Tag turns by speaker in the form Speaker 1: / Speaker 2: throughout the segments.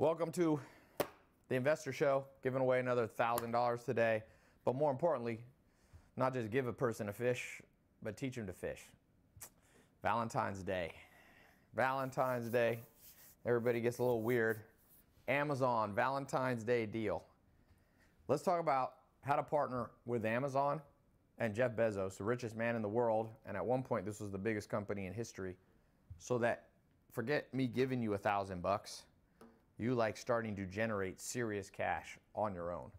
Speaker 1: Welcome to the Investor Show, giving away another $1,000 today. But more importantly, not just give a person a fish, but teach them to fish. Valentine's Day. Valentine's Day. Everybody gets a little weird. Amazon Valentine's Day deal. Let's talk about how to partner with Amazon and Jeff Bezos, the richest man in the world. And at one point, this was the biggest company in history. So that forget me giving you a thousand bucks you like starting to generate serious cash on your own.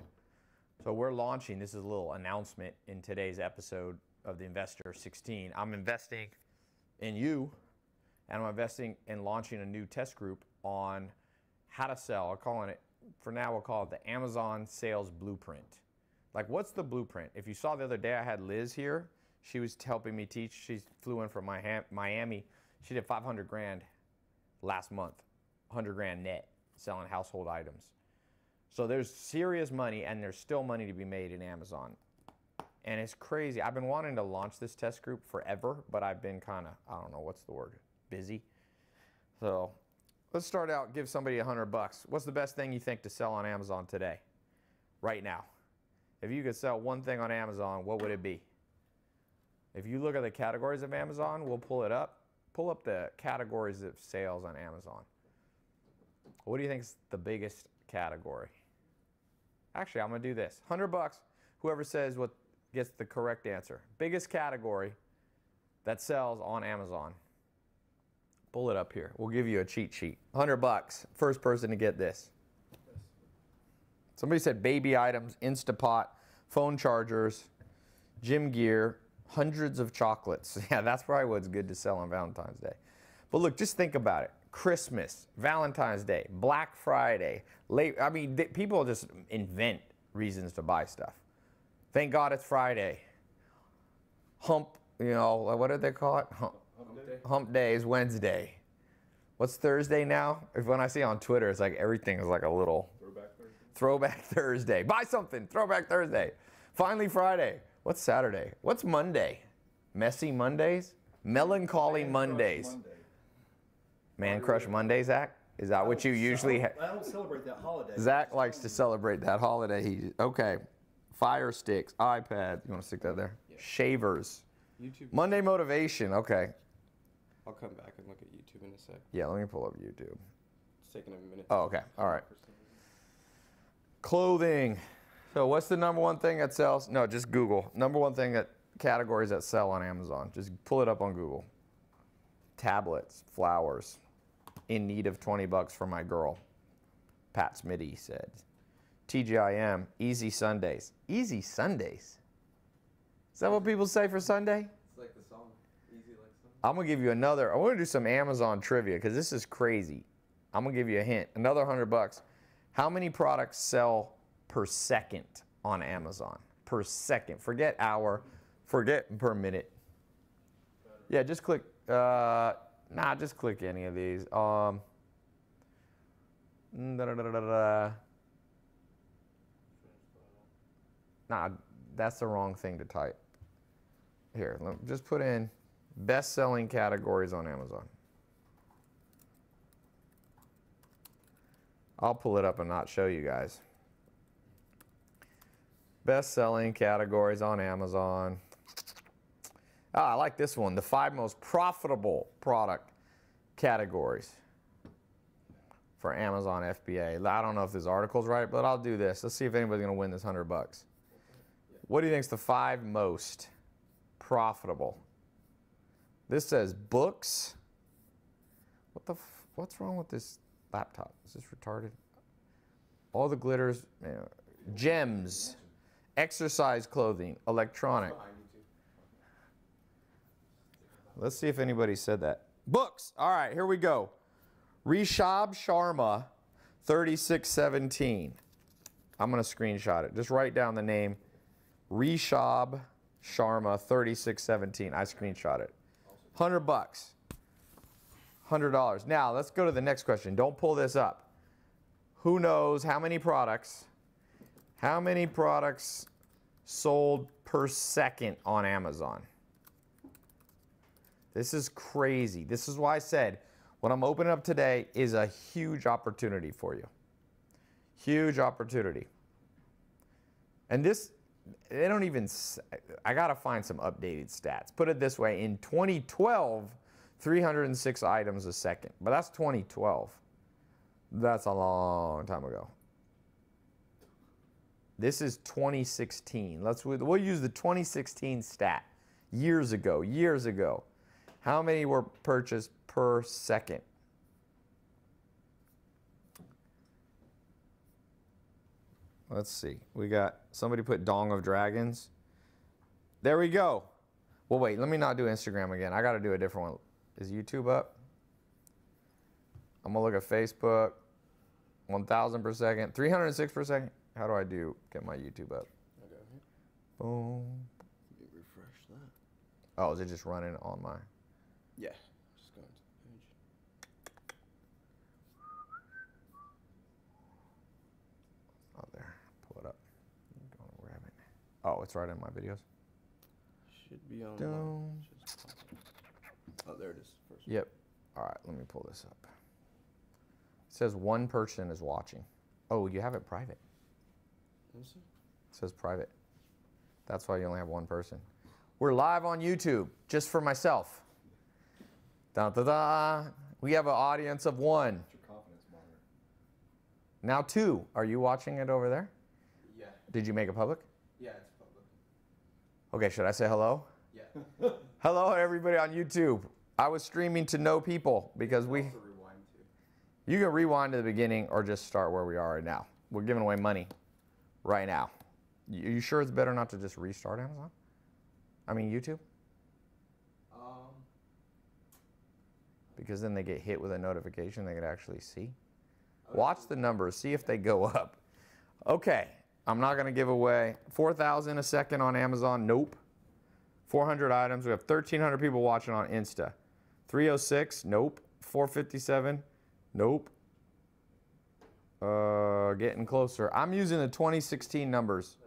Speaker 1: So we're launching, this is a little announcement in today's episode of the Investor 16. I'm investing in you and I'm investing in launching a new test group on how to sell. I'm calling it, for now, we'll call it the Amazon Sales Blueprint. Like, what's the blueprint? If you saw the other day, I had Liz here. She was helping me teach. She flew in from Miami. She did 500 grand last month, 100 grand net selling household items. So there's serious money and there's still money to be made in Amazon. And it's crazy. I've been wanting to launch this test group forever, but I've been kind of, I don't know, what's the word? Busy. So let's start out, give somebody a hundred bucks. What's the best thing you think to sell on Amazon today? Right now. If you could sell one thing on Amazon, what would it be? If you look at the categories of Amazon, we'll pull it up. Pull up the categories of sales on Amazon. What do you think is the biggest category? Actually, I'm going to do this. 100 bucks, whoever says what gets the correct answer. Biggest category that sells on Amazon. Pull it up here. We'll give you a cheat sheet. 100 bucks, first person to get this. Somebody said baby items, Instapot, phone chargers, gym gear, hundreds of chocolates. Yeah, that's probably what's good to sell on Valentine's Day. But look, just think about it. Christmas, Valentine's Day, Black Friday, late. I mean, people just invent reasons to buy stuff. Thank God it's Friday. Hump, you know, what did they call it? Hump, hump, day. hump day is Wednesday. What's Thursday now? If when I see on Twitter, it's like everything is like a little throwback Thursday. Throwback Thursday. Buy something. Throwback Thursday. Finally Friday. What's Saturday? What's Monday? Messy Mondays? Melancholy Mondays. Monday. Man Crush Monday, Zach? Is that what you usually have?
Speaker 2: I don't celebrate that holiday.
Speaker 1: Zach likes to celebrate that holiday. He okay. Fire sticks, iPad. You want to stick that there? Yeah. Shavers. YouTube. Monday motivation. Okay.
Speaker 3: I'll come back and look at YouTube in a sec.
Speaker 1: Yeah, let me pull up YouTube.
Speaker 3: It's taking a minute.
Speaker 1: Oh, okay. All right. Clothing. So, what's the number one thing that sells? No, just Google. Number one thing that categories that sell on Amazon. Just pull it up on Google. Tablets, flowers, in need of 20 bucks for my girl. Pat Smitty said. TGIM, easy Sundays. Easy Sundays? Is that what people say for Sunday?
Speaker 3: It's like the song, Easy Like Sunday.
Speaker 1: I'm going to give you another. I want to do some Amazon trivia because this is crazy. I'm going to give you a hint. Another 100 bucks. How many products sell per second on Amazon? Per second. Forget hour. Forget per minute. Yeah, just click. Uh, Nah, just click any of these. Um, da, da, da, nah, that's the wrong thing to type. Here, just put in best-selling categories on Amazon. I'll pull it up and not show you guys. Best-selling categories on Amazon. Oh, I like this one. The five most profitable product categories for Amazon FBA. I don't know if this article's right, but I'll do this. Let's see if anybody's going to win this 100 bucks. What do you think is the five most profitable? This says books. What the what's wrong with this laptop? Is this retarded? All the glitters, you know, gems, exercise clothing, electronic. Let's see if anybody said that. Books. All right, here we go. Rishab Sharma, 3617. I'm going to screenshot it. Just write down the name Rishab Sharma, 3617. I screenshot it. 100 bucks. $100. Now, let's go to the next question. Don't pull this up. Who knows how many products, how many products sold per second on Amazon? This is crazy. This is why I said What I'm opening up today is a huge opportunity for you. Huge opportunity. And this, they don't even, I got to find some updated stats. Put it this way in 2012, 306 items a second, but that's 2012. That's a long time ago. This is 2016. Let's we'll use the 2016 stat. Years ago, years ago. How many were purchased per second? Let's see. We got somebody put Dong of Dragons. There we go. Well, wait, let me not do Instagram again. I got to do a different one. Is YouTube up? I'm going to look at Facebook. 1,000 per second. 306 per second. How do I do get my YouTube up?
Speaker 3: Okay.
Speaker 1: Boom.
Speaker 3: Let me refresh that.
Speaker 1: Oh, is it just running on my?
Speaker 3: Yeah. Just going to the page.
Speaker 1: Oh, there. Pull it up. Gonna grab it. Oh, it's right in my videos.
Speaker 3: Should be on.
Speaker 1: Dun.
Speaker 3: Just pop it. Oh, there it is. First.
Speaker 1: Yep. All right, let me pull this up. It says one person is watching. Oh, you have it private.
Speaker 3: Me see.
Speaker 1: It says private. That's why you only have one person. We're live on YouTube, just for myself. Da da da. We have an audience of one.
Speaker 2: your confidence monitor?
Speaker 1: Now two. Are you watching it over there?
Speaker 3: Yeah.
Speaker 1: Did you make it public?
Speaker 3: Yeah, it's public.
Speaker 1: Okay, should I say hello?
Speaker 3: Yeah.
Speaker 1: Hello, everybody on YouTube. I was streaming to no people because we.
Speaker 3: Rewind too.
Speaker 1: You can rewind to the beginning or just start where we are right now. We're giving away money right now. You, you sure it's better not to just restart Amazon? I mean, YouTube?
Speaker 3: Um.
Speaker 1: Because then they get hit with a notification they could actually see. Watch the numbers, see if they go up. Okay, I'm not going to give away 4,000 a second on Amazon. Nope. 400 items. We have 1,300 people watching on Insta. 306. Nope. 457. Nope. Uh, getting closer. I'm using the 2016 numbers.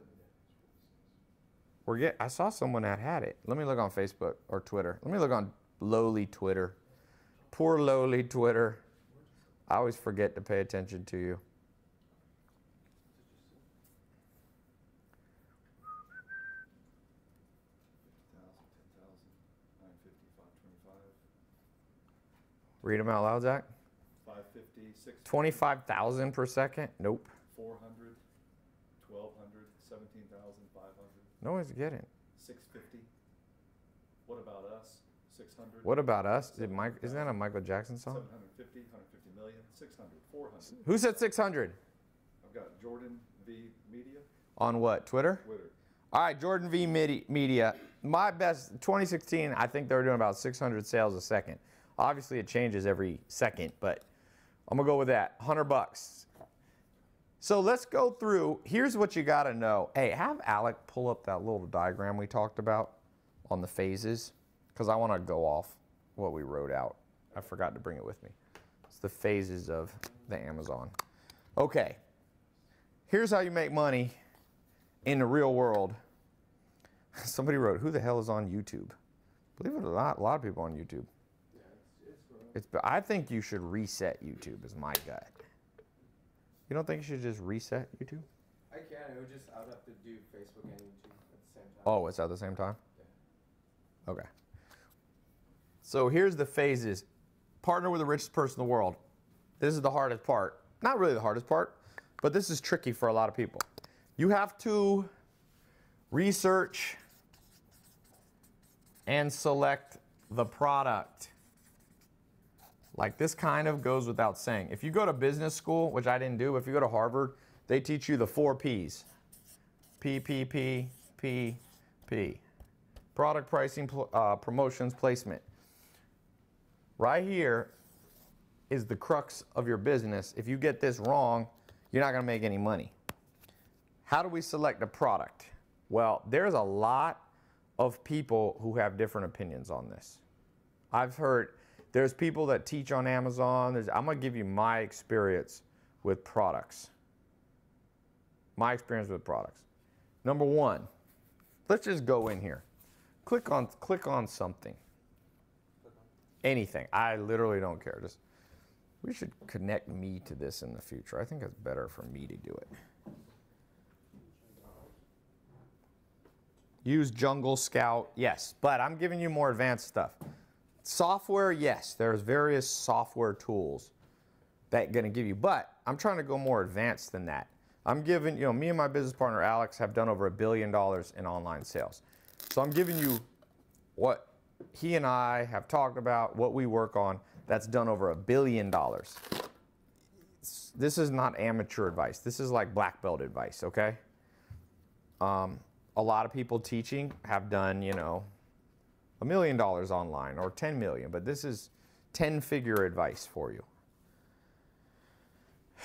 Speaker 1: We're get. I saw someone that had it. Let me look on Facebook or Twitter. Let me look on lowly Twitter. Poor lowly Twitter. I always forget to pay attention to you.
Speaker 2: Thousand, ten thousand, nine fifty, five twenty-five,
Speaker 1: Read them out loud, Zach.
Speaker 2: five fifty, six.
Speaker 1: 25,000 per second? Nope.
Speaker 2: Four hundred, twelve hundred, seventeen thousand, five hundred,
Speaker 1: No one's getting.
Speaker 2: six fifty. What about us? Six hundred.
Speaker 1: What about us? Did Mike? Isn't that a Michael Jackson song?
Speaker 2: Seven hundred fifty, hundred fifty million, six hundred, four hundred.
Speaker 1: Who said 600?
Speaker 2: I've got Jordan V Media,
Speaker 1: On what? Twitter?
Speaker 2: Twitter.
Speaker 1: All right, Jordan V Media. My best 2016. I think they were doing about 600 sales a second. Obviously, it changes every second, but I'm gonna go with that. 100 bucks. So let's go through. Here's what you gotta know. Hey, have Alec pull up that little diagram we talked about on the phases, because I want to go off what we wrote out. I forgot to bring it with me. It's the phases of the Amazon. Okay. Here's how you make money in the real world. Somebody wrote, "Who the hell is on YouTube?" Believe it or not, a lot of people on YouTube.
Speaker 3: Yeah, it's it's.
Speaker 1: It's. I think you should reset YouTube. Is my gut. You don't think you should just reset YouTube?
Speaker 3: I can. It would just I would have to do Facebook and YouTube at the same time.
Speaker 1: Oh, it's at the same time. Okay. So here's the phases. Partner with the richest person in the world. This is the hardest part. Not really the hardest part, but this is tricky for a lot of people. You have to research and select the product. Like this kind of goes without saying. If you go to business school, which I didn't do, but if you go to Harvard, they teach you the four P's. P, P, P, P, P. Product pricing, uh, promotions, placement. Right here is the crux of your business. If you get this wrong, you're not going to make any money. How do we select a product? Well, there's a lot of people who have different opinions on this. I've heard there's people that teach on Amazon. There's, I'm going to give you my experience with products. My experience with products. Number one, let's just go in here. Click on click on something. Anything. I literally don't care. Just We should connect me to this in the future. I think it's better for me to do it. Use Jungle Scout, yes, but I'm giving you more advanced stuff. Software, yes, there's various software tools that to give you, but I'm trying to go more advanced than that. I'm giving, you know, me and my business partner Alex have done over a billion dollars in online sales. So I'm giving you what he and I have talked about, what we work on, that's done over a billion dollars. This is not amateur advice. This is like black belt advice, okay? Um, a lot of people teaching have done, you know, a million dollars online or 10 million, but this is 10 figure advice for you.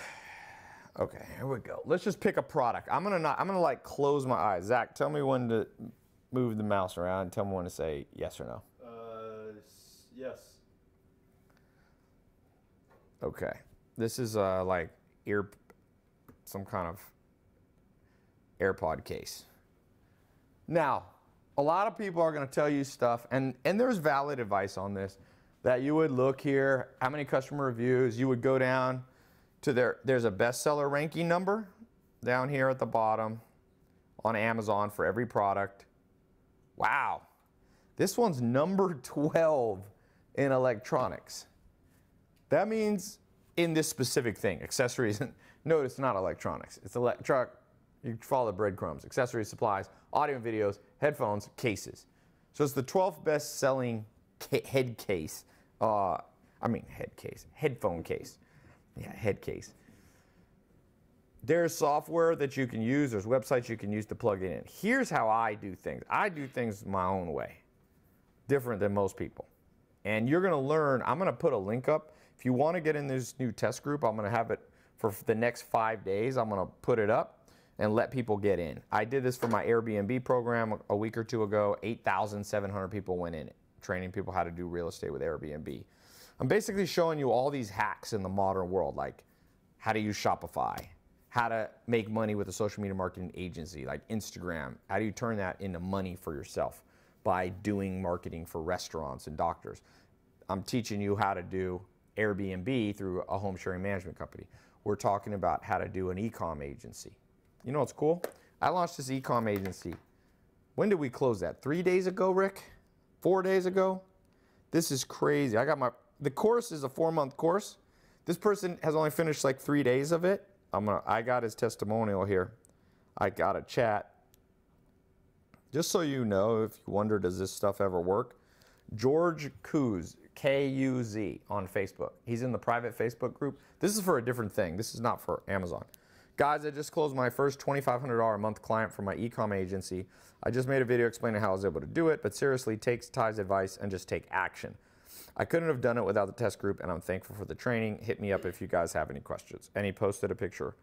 Speaker 1: Okay, here we go. Let's just pick a product. I'm gonna not, I'm gonna like close my eyes. Zach, tell me when to move the mouse around tell me when to say yes or no.
Speaker 2: Yes.
Speaker 1: Okay. This is uh, like ear, some kind of AirPod case. Now, a lot of people are going to tell you stuff, and, and there's valid advice on this, that you would look here, how many customer reviews, you would go down to their, there's a bestseller ranking number down here at the bottom on Amazon for every product. Wow. This one's number 12 in electronics. That means in this specific thing, accessories. Notice it's not electronics. It's electronic. You follow the breadcrumbs. Accessories, supplies, audio and videos, headphones, cases. So it's the 12th best selling ca- head case. Uh, I mean, head case, headphone case. Yeah, head case. There's software that you can use, there's websites you can use to plug it in. Here's how I do things I do things my own way, different than most people. And you're going to learn, I'm going to put a link up. If you want to get in this new test group, I'm going to have it for the next five days. I'm going to put it up and let people get in. I did this for my Airbnb program a week or two ago. 8,700 people went in training people how to do real estate with Airbnb. I'm basically showing you all these hacks in the modern world, like how to use Shopify, how to make money with a social media marketing agency like Instagram. How do you turn that into money for yourself by doing marketing for restaurants and doctors? I'm teaching you how to do Airbnb through a home sharing management company. We're talking about how to do an e-com agency. You know what's cool? I launched this e-com agency. When did we close that? Three days ago, Rick? Four days ago? This is crazy. I got my the course is a four month course. This person has only finished like three days of it. I'm gonna I got his testimonial here. I got a chat. Just so you know, if you wonder, does this stuff ever work? George Kuz, K U Z, on Facebook. He's in the private Facebook group. This is for a different thing. This is not for Amazon. Guys, I just closed my first $2,500 a month client for my ecom agency. I just made a video explaining how I was able to do it, but seriously, take Tai's advice and just take action. I couldn't have done it without the test group, and I'm thankful for the training. Hit me up if you guys have any questions. And he posted a picture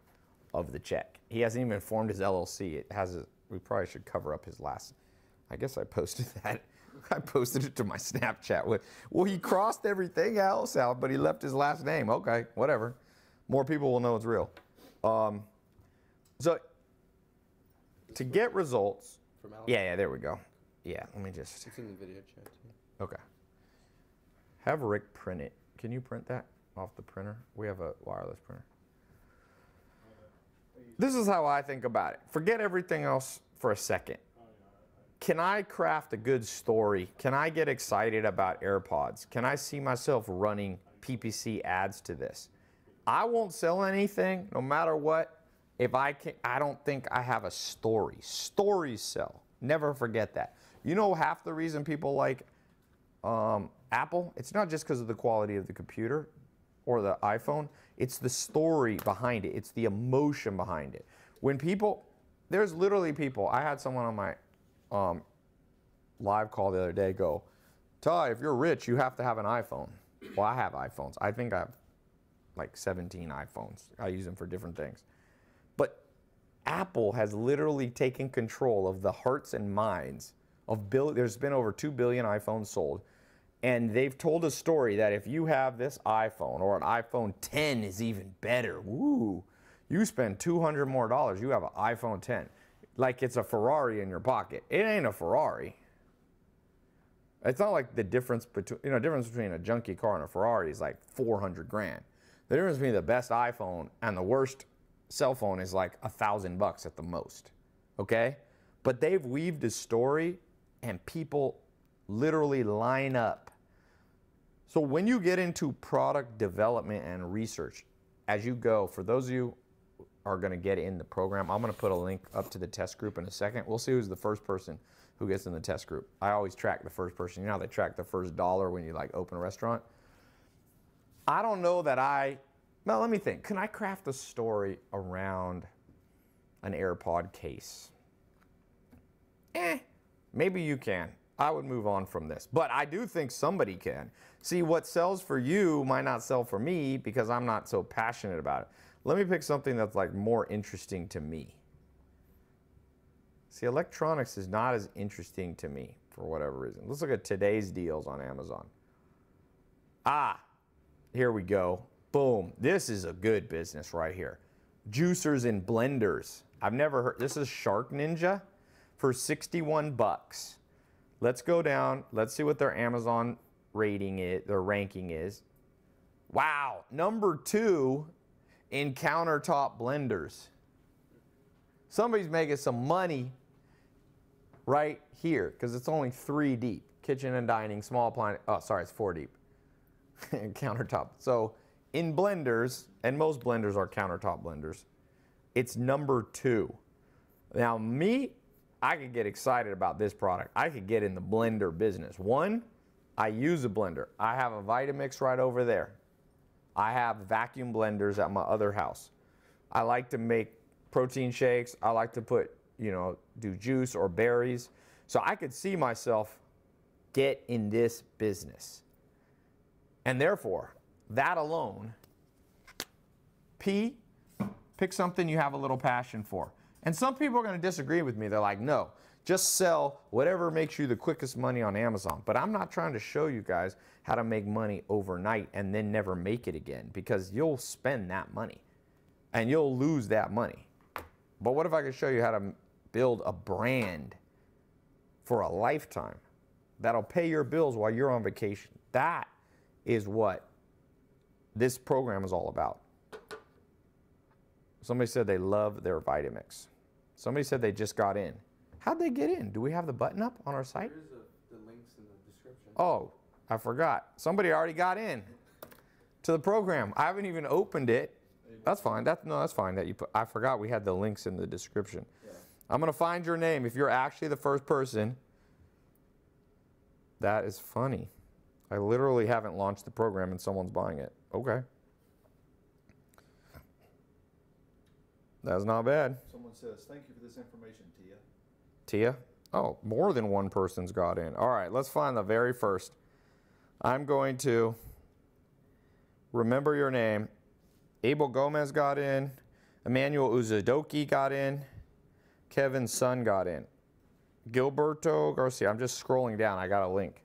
Speaker 1: of the check. He hasn't even formed his LLC. It has a, we probably should cover up his last. I guess I posted that. I posted it to my Snapchat. With, well, he crossed everything else out, but he left his last name. Okay, whatever. More people will know it's real. Um, so to get results,
Speaker 3: From Alex?
Speaker 1: yeah, yeah, there we go. Yeah, let me just.
Speaker 3: It's in the video chat too.
Speaker 1: Okay. Have Rick print it. Can you print that off the printer? We have a wireless printer. This is how I think about it. Forget everything else for a second. Can I craft a good story? Can I get excited about AirPods? Can I see myself running PPC ads to this? I won't sell anything no matter what if I can I don't think I have a story. Stories sell. Never forget that. You know half the reason people like um, Apple, it's not just because of the quality of the computer or the iPhone, it's the story behind it, it's the emotion behind it. When people, there's literally people, I had someone on my um, live call the other day go, Tai, if you're rich, you have to have an iPhone. Well, I have iPhones. I think I have like 17 iPhones. I use them for different things. But Apple has literally taken control of the hearts and minds of bill. There's been over 2 billion iPhones sold. And they've told a story that if you have this iPhone or an iPhone 10 is even better, woo, you spend 200 more dollars, you have an iPhone 10. Like it's a Ferrari in your pocket. It ain't a Ferrari. It's not like the difference between, you know, difference between a junky car and a Ferrari is like 400 grand. The difference between the best iPhone and the worst cell phone is like a thousand bucks at the most. Okay? But they've weaved a story and people literally line up. So when you get into product development and research, as you go, for those of you are going to get in the program, I'm going to put a link up to the test group in a second. We'll see who's the first person who gets in the test group. I always track the first person. You know how they track the first dollar when you like open a restaurant? I don't know that I, well, let me think. Can I craft a story around an AirPod case? Eh, maybe you can. I would move on from this. But I do think somebody can. See, what sells for you might not sell for me because I'm not so passionate about it. Let me pick something that's like more interesting to me. See, electronics is not as interesting to me for whatever reason. Let's look at today's deals on Amazon. Ah, here we go. Boom. This is a good business right here. Juicers and blenders. I've never heard. This is Shark Ninja for 61 bucks. Let's go down. Let's see what their Amazon rating is, their ranking is. Wow, number two in countertop blenders. Somebody's making some money right here because it's only three deep. Kitchen and dining, small appliance. Oh, sorry, it's four deep. countertop. So in blenders, and most blenders are countertop blenders, it's number two. Now, me, I could get excited about this product. I could get in the blender business. One, I use a blender. I have a Vitamix right over there. I have vacuum blenders at my other house. I like to make protein shakes. I like to put, you know, do juice or berries. So I could see myself get in this business. And therefore, that alone, P, pick something you have a little passion for. And some people are going to disagree with me. They're like, no, just sell whatever makes you the quickest money on Amazon. But I'm not trying to show you guys how to make money overnight and then never make it again because you'll spend that money and you'll lose that money. But what if I could show you how to build a brand for a lifetime that'll pay your bills while you're on vacation? That is what this program is all about. Somebody said they love their Vitamix. Somebody said they just got in. How'd they get in? Do we have the button up on our site?
Speaker 3: Here's the, the links in the description.
Speaker 1: Oh, I forgot. Somebody already got in to the program. I haven't even opened it. That's fine. That's no, that's fine. That you put. I forgot we had the links in the description.
Speaker 3: Yeah.
Speaker 1: I'm gonna find your name if you're actually the first person. That is funny. I literally haven't launched the program and someone's buying it. Okay. That's not bad.
Speaker 2: Someone says, thank you for this information, Tia.
Speaker 1: Tia? Oh, more than one person's got in. All right, let's find the very first. I'm going to remember your name. Abel Gomez got in. Emmanuel Uzadoki got in. Kevin's son got in. Gilberto Garcia. I'm just scrolling down. I got a link.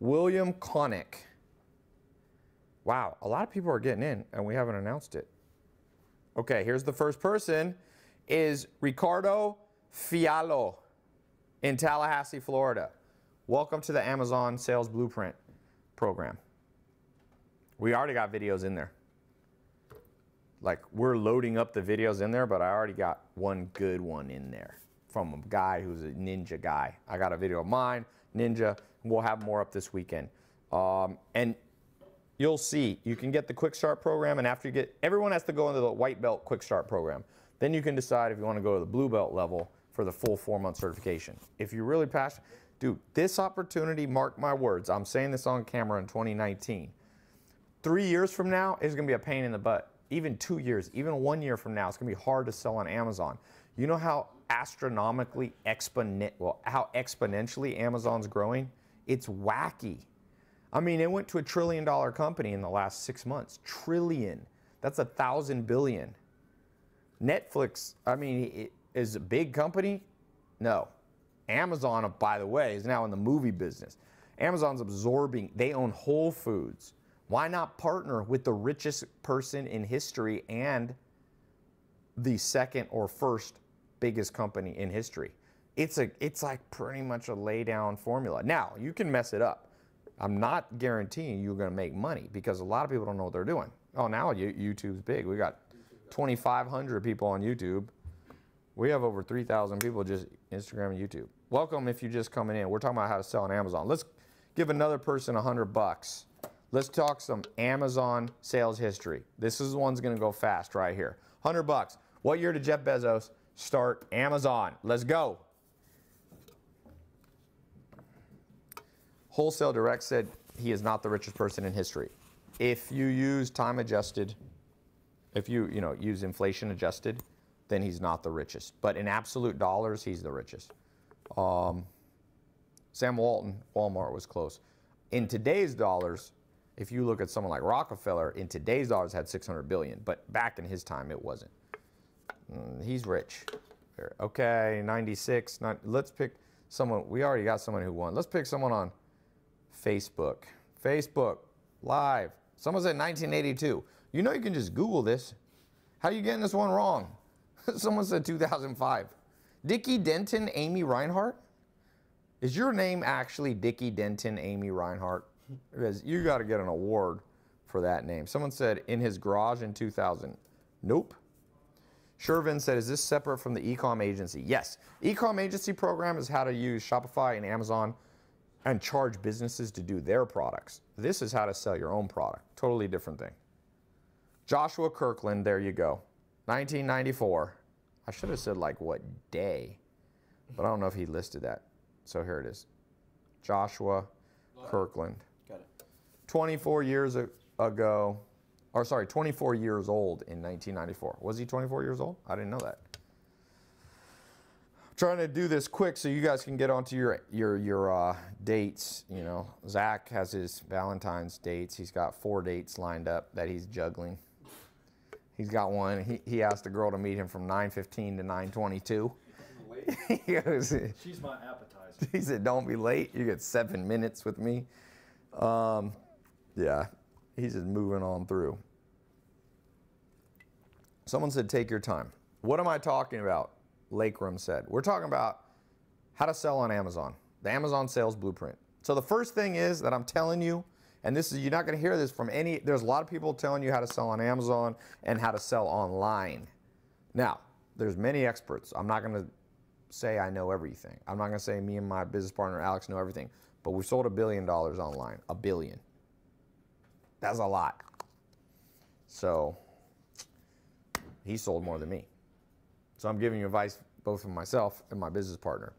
Speaker 1: William Connick. Wow, a lot of people are getting in, and we haven't announced it. Okay, here's the first person is Ricardo Fialo in Tallahassee, Florida. Welcome to the Amazon Sales Blueprint program. We already got videos in there. Like we're loading up the videos in there, but I already got one good one in there from a guy who's a ninja guy. I got a video of mine, ninja. We'll have more up this weekend. Um, and you'll see. You can get the quick start program and after you get everyone has to go into the white belt quick start program. Then you can decide if you want to go to the blue belt level for the full four month certification. If you're really passionate dude this opportunity mark my words i'm saying this on camera in 2019 three years from now is going to be a pain in the butt. Even two years even one year from now it's going to be hard to sell on amazon. You know how astronomically exponent well how exponentially amazon's growing? It's wacky I mean, it went to a trillion dollar company in the last six months. Trillion. That's a thousand billion. Netflix, I mean, it is a big company? No. Amazon, uh, by the way, is now in the movie business. Amazon's absorbing, they own Whole Foods. Why not partner with the richest person in history and the second or first biggest company in history? It's a it's like pretty much a lay down formula. Now, you can mess it up. I'm not guaranteeing you're going to make money because a lot of people don't know what they're doing. Oh, now YouTube's big. We got 2,500 people on YouTube. We have over 3,000 people just Instagram and YouTube. Welcome if you're just coming in. We're talking about how to sell on Amazon. Let's give another person 100 bucks. Let's talk some Amazon sales history. This is the one's going to go fast right here. 100 bucks. What year did Jeff Bezos start Amazon? Let's go. Wholesale Direct said he is not the richest person in history. If you use time adjusted, if you you know use inflation adjusted, then he's not the richest. But in absolute dollars, he's the richest. Um, Sam Walton, Walmart was close. In today's dollars, if you look at someone like Rockefeller, in today's dollars had 600 billion, but back in his time it wasn't. Mm, he's rich. Okay, 96. Not, let's pick someone. We already got someone who won. Let's pick someone on Facebook. Facebook live. Someone said 1982. You know you can just Google this. How are you getting this one wrong? someone said 2005. Dickie Denton, Amy Reinhart. Is your name actually Dickie Denton, Amy Reinhart? Because you got to get an award for that name. Someone said in his garage in 2000. Nope. Shervin said, is this separate from the ecom agency? Yes. Ecom agency program is how to use Shopify and Amazon and charge businesses to do their products. This is how to sell your own product. Totally different thing. Joshua Kirkland, there you go. 1994. I should have said like what day, but I don't know if he listed that. So here it is. Joshua Kirkland.
Speaker 3: Got it.
Speaker 1: 24 years ago, or sorry, 24 years old in 1994. Was he 24 years old? I didn't know that. Trying to do this quick so you guys can get onto your your your uh, dates. You know, Zach has his Valentine's dates. He's got four dates lined up that he's juggling. He's got one. He, he asked a girl to meet him from 9:15 to 9:22. He goes,
Speaker 2: She's my appetizer.
Speaker 1: he said, "Don't be late. You get seven minutes with me." Um, yeah, he's just moving on through. Someone said, "Take your time." What am I talking about? Lakeram said, "We're talking about how to sell on Amazon, the Amazon sales blueprint." So the first thing is that I'm telling you, and this is you're not going to hear this from any. There's a lot of people telling you how to sell on Amazon and how to sell online. Now, there's many experts. I'm not going to say I know everything. I'm not going to say me and my business partner Alex know everything, but we sold a billion dollars online. A billion. That's a lot. So he sold more than me. So I'm giving you advice both from myself and my business partner.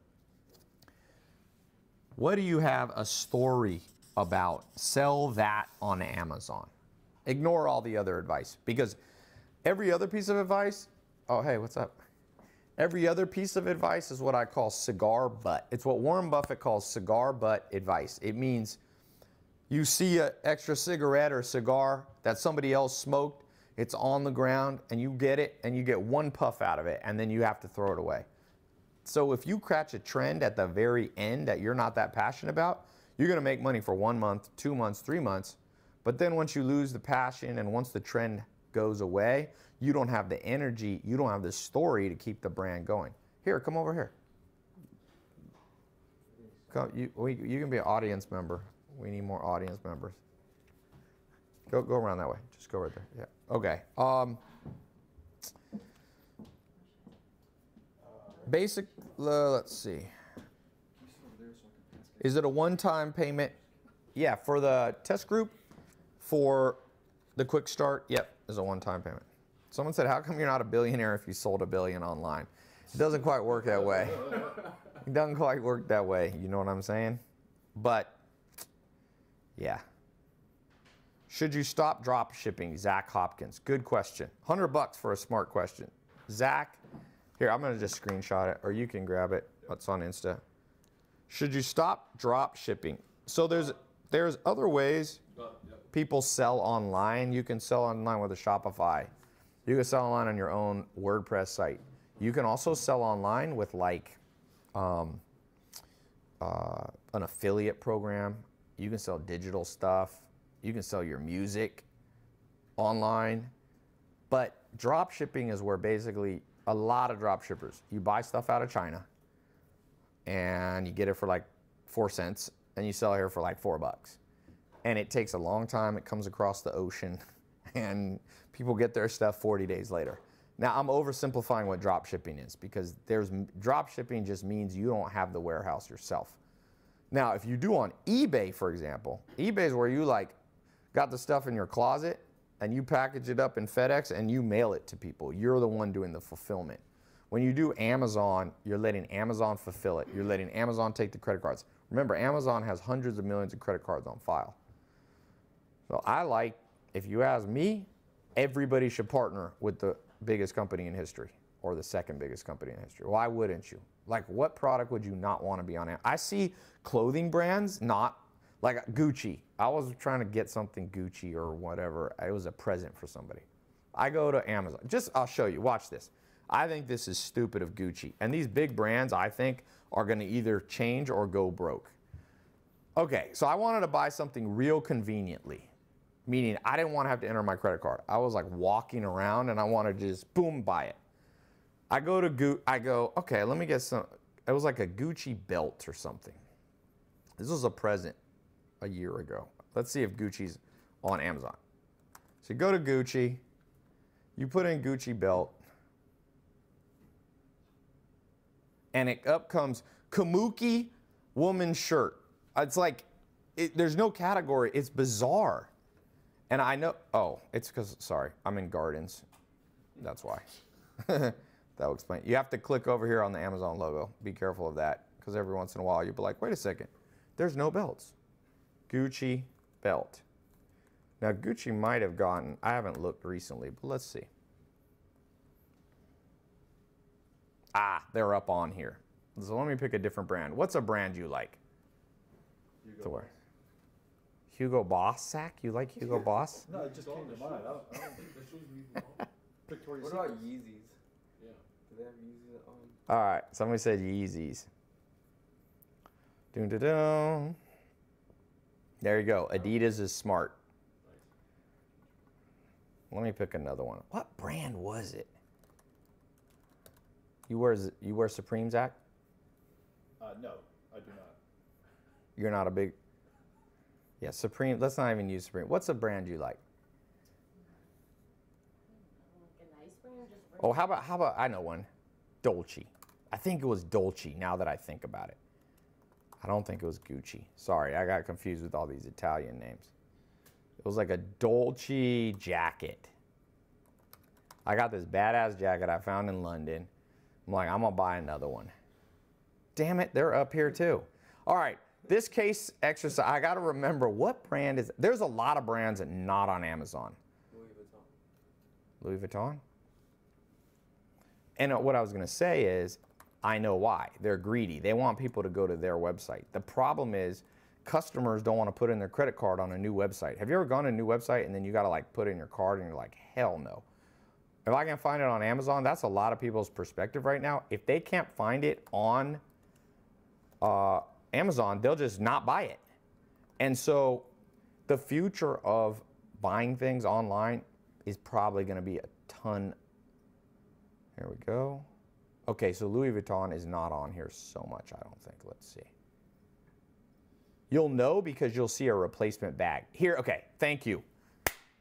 Speaker 1: What do you have a story about? Sell that on Amazon. Ignore all the other advice because every other piece of advice, oh, hey, what's up? Every other piece of advice is what I call cigar butt. It's what Warren Buffett calls cigar butt advice. It means you see an extra cigarette or cigar that somebody else smoked, it's on the ground, and you get it and you get one puff out of it, and then you have to throw it away. So if you catch a trend at the very end that you're not that passionate about, you're going to make money for one month, two months, three months. But then once you lose the passion and once the trend goes away, you don't have the energy, you don't have the story to keep the brand going. Here, come over here. Come, you, we, you can be an audience member. We need more audience members. Go, go around that way. Just go right there. Yeah. Okay. Um, basic. Uh, let's see. Is it a one-time payment? Yeah, for the test group, for the quick start, yep, is a one-time payment. Someone said, "How come you're not a billionaire if you sold a billion online?" It doesn't quite work that way. It doesn't quite work that way. You know what I'm saying? But yeah. Should you stop drop shipping? Zach Hopkins. Good question. 100 bucks for a smart question. Zach, here, I'm to just screenshot it, or you can grab it. It's on Insta. Should you stop drop shipping? So there's there's other ways people sell online. You can sell online with a Shopify. You can sell online on your own WordPress site. You can also sell online with like um, uh, an affiliate program. You can sell digital stuff. You can sell your music online. But drop shipping is where basically a lot of drop shippers, you buy stuff out of China and you get it for like four cents and you sell it here for like four bucks. And it takes a long time. It comes across the ocean and people get their stuff 40 days later. Now, I'm oversimplifying what drop shipping is because there's drop shipping just means you don't have the warehouse yourself. Now, if you do on eBay, for example, eBay is where you like got the stuff in your closet and you package it up in FedEx and you mail it to people. You're the one doing the fulfillment. When you do Amazon, you're letting Amazon fulfill it. You're letting Amazon take the credit cards. Remember, Amazon has hundreds of millions of credit cards on file. So I like, if you ask me, everybody should partner with the biggest company in history or the second biggest company in history. Why wouldn't you? Like, what product would you not want to be on? I see clothing brands not like Gucci. I was trying to get something Gucci or whatever. It was a present for somebody. I go to Amazon. Just, I'll show you. Watch this. I think this is stupid of Gucci. And these big brands, I think, are going to either change or go broke. Okay, so I wanted to buy something real conveniently, meaning I didn't want to have to enter my credit card. I was like walking around and I wanted to just boom buy it. I go to Gu- I go, okay, let me get some. It was like a Gucci belt or something. This was a present a year ago. Let's see if Gucci's on Amazon. So you go to Gucci, you put in Gucci belt, and it up comes Kamuki woman shirt. It's like, it, there's no category. It's bizarre. And I know, oh, it's because, sorry, I'm in gardens. That's why. that will explain. You have to click over here on the Amazon logo. Be careful of that because every once in a while you'll be like, wait a second, there's no belts. Gucci belt. Now, Gucci might have gotten, I haven't looked recently, but let's see. Ah, they're up on here. So let me pick a different brand. What's a brand you like
Speaker 2: Hugo
Speaker 1: to wear? Hugo Boss sack? You like Hugo Boss?
Speaker 2: No, it just came to mind. I don't, I don't, Victoria's
Speaker 3: What about Yeezys?
Speaker 2: Yeah.
Speaker 3: Do they have Yeezys on?
Speaker 1: All right, somebody said Yeezys. Doom da dum. There you go. Adidas is smart. Let me pick another one. What brand was it? You wear you wear Supreme, Zach?
Speaker 2: Uh, no, I do not.
Speaker 1: You're not a big. Yeah, Supreme. Let's not even use Supreme. What's a brand you like?
Speaker 4: Like a nice brand, just
Speaker 1: Oh, how about how about I know one, Dolce. I think it was Dolce. Now that I think about it, I don't think it was Gucci. Sorry, I got confused with all these Italian names. It was like a Dolce jacket. I got this badass jacket I found in London. I'm like, I'm gonna buy another one. Damn it, they're up here too. All right, this case exercise. I got to remember what brand is. There's a lot of brands that not on Amazon.
Speaker 3: Louis Vuitton.
Speaker 1: Louis Vuitton. And what I was going to say is, I know why. They're greedy. They want people to go to their website. The problem is, customers don't want to put in their credit card on a new website. Have you ever gone to a new website and then you got to like put in your card and you're like, hell no. If I can find it on Amazon, that's a lot of people's perspective right now. If they can't find it on uh, Amazon, they'll just not buy it. And so the future of buying things online is probably going to be a ton. Here we go. Okay, so Louis Vuitton is not on here so much, I don't think. Let's see. You'll know because you'll see a replacement bag. Here, okay, thank you.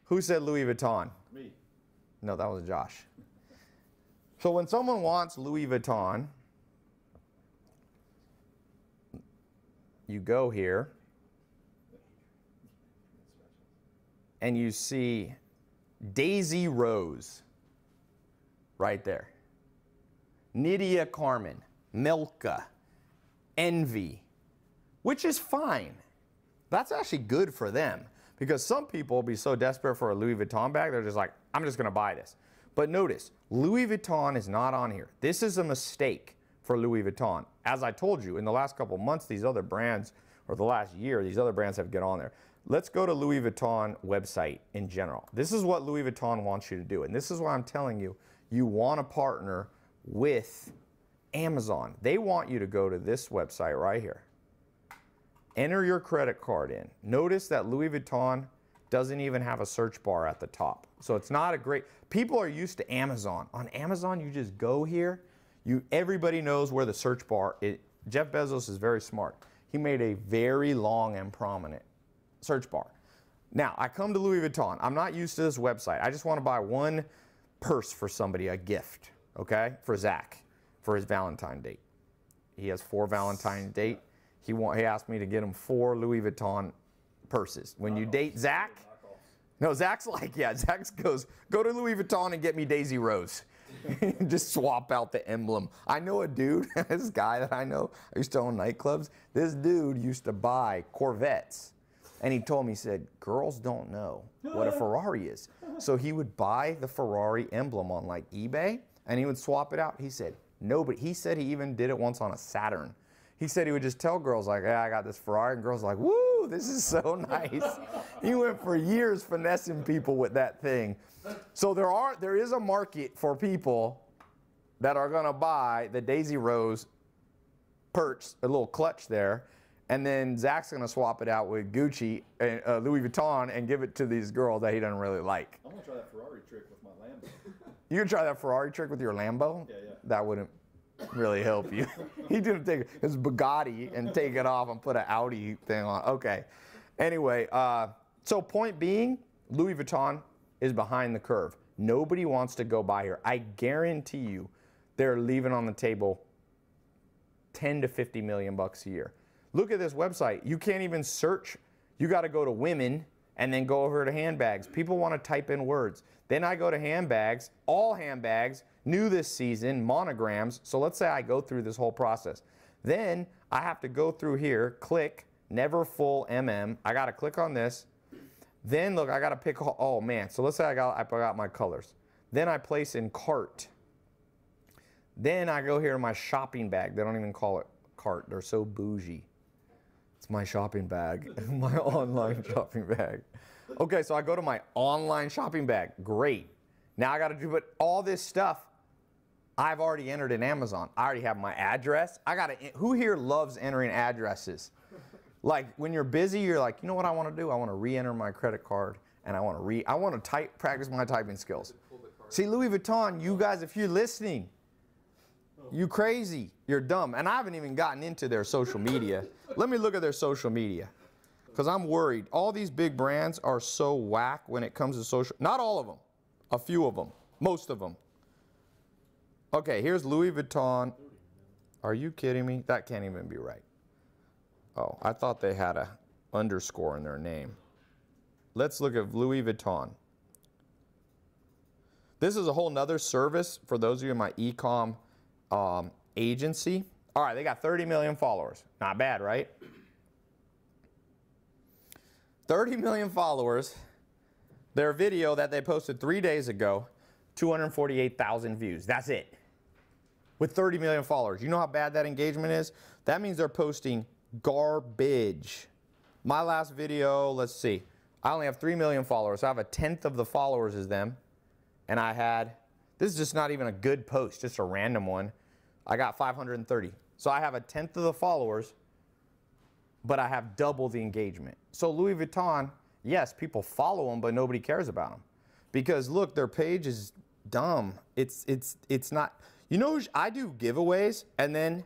Speaker 1: Who said Louis Vuitton?
Speaker 2: Me.
Speaker 1: No, that was Josh. So when someone wants Louis Vuitton, you go here and you see Daisy Rose right there. Nydia Carmen, Milka, Envy, which is fine. That's actually good for them because some people will be so desperate for a Louis Vuitton bag, they're just like, I'm just going to buy this. But notice, Louis Vuitton is not on here. This is a mistake for Louis Vuitton. As I told you, in the last couple months, these other brands, or the last year, these other brands have get on there. Let's go to Louis Vuitton website in general. This is what Louis Vuitton wants you to do. And this is why I'm telling you, you want to partner with Amazon. They want you to go to this website right here. Enter your credit card in. Notice that Louis Vuitton doesn't even have a search bar at the top. So it's not a great people are used to Amazon. On Amazon, you just go here. You everybody knows where the search bar is. Jeff Bezos is very smart. He made a very long and prominent search bar. Now, I come to Louis Vuitton. I'm not used to this website. I just want to buy one purse for somebody, a gift, okay? For Zach, for his Valentine date. He has four Valentine date. He want, he asked me to get him four Louis Vuitton purses. When you date Zach, no, Zach's like, yeah, Zach goes, go to Louis Vuitton and get me Daisy Rose. Just swap out the emblem. I know a dude, this guy that I know, I used to own nightclubs. This dude used to buy Corvettes. And he told me, he said, girls don't know what a Ferrari is. So he would buy the Ferrari emblem on like eBay and he would swap it out. He said, nobody, he said he even did it once on a Saturn. He said he would just tell girls like, yeah, I got this Ferrari. And girls like, woo, this is so nice. he went for years finessing people with that thing. So there are, there is a market for people that are gonna buy the Daisy Rose perch, a little clutch there, and then Zach's gonna swap it out with Gucci and uh, Louis Vuitton and give it to these girls that he doesn't really like.
Speaker 2: I'm gonna try that Ferrari trick with my Lambo.
Speaker 1: You can try that Ferrari trick with your Lambo.
Speaker 2: Yeah, yeah.
Speaker 1: That wouldn't really help you. he didn't take his Bugatti and take it off and put an Audi thing on. Okay. Anyway, uh, so point being, Louis Vuitton is behind the curve. Nobody wants to go by here. I guarantee you, they're leaving on the table 10 to 50 million bucks a year. Look at this website. You can't even search. You got to go to women and then go over to handbags. People want to type in words. Then I go to handbags, all handbags, new this season, monograms. So let's say I go through this whole process. Then I have to go through here, click, Neverfull MM. I got to click on this. Then look, I got to pick, oh man. So let's say I got, I got my colors. Then I place in cart. Then I go here to my shopping bag. They don't even call it cart. They're so bougie. It's my shopping bag, my online shopping bag. Okay, so I go to my online shopping bag. Great. Now I got to do, but all this stuff I've already entered in Amazon. I already have my address. I got to, who here loves entering addresses? Like when you're busy, you're like, you know what I want to do? I want to re-enter my credit card and I want to re, I want to type, practice my typing skills. See, Louis Vuitton, you guys, if you're listening, you crazy. You're dumb. And I haven't even gotten into their social media. Let me look at their social media. Because I'm worried. All these big brands are so whack when it comes to social. Not all of them. A few of them. Most of them. Okay, here's Louis Vuitton. Are you kidding me? That can't even be right. Oh, I thought they had a underscore in their name. Let's look at Louis Vuitton. This is a whole nother service for those of you in my ecom um, agency. All right, they got 30 million followers. Not bad, right? 30 million followers. Their video that they posted three days ago, 248,000 views. That's it. With 30 million followers. You know how bad that engagement is? That means they're posting garbage. My last video, let's see. I only have 3 million followers. So I have a tenth of the followers as them. And I had, this is just not even a good post, just a random one. I got 530. So I have a tenth of the followers, but I have double the engagement. So Louis Vuitton, yes, people follow them, but nobody cares about them. Because look, their page is dumb. It's, it's, it's not, you know, I do giveaways and then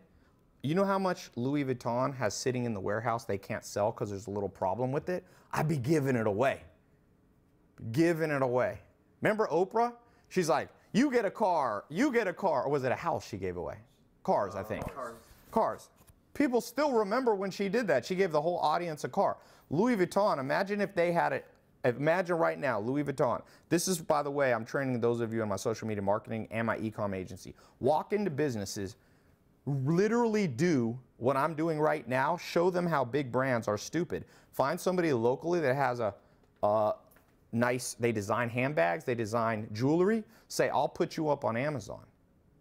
Speaker 1: you know how much Louis Vuitton has sitting in the warehouse they can't sell because there's a little problem with it? I'd be giving it away. Giving it away. Remember Oprah? She's like, you get a car, you get a car. Or was it a house she gave away? Cars, I think.
Speaker 3: Cars.
Speaker 1: Cars. People still remember when she did that. She gave the whole audience a car. Louis Vuitton, imagine if they had it. Imagine right now, Louis Vuitton. This is, by the way, I'm training those of you in my social media marketing and my e-com agency. Walk into businesses, literally do what I'm doing right now. Show them how big brands are stupid. Find somebody locally that has a, a nice, they design handbags, they design jewelry. Say, I'll put you up on Amazon.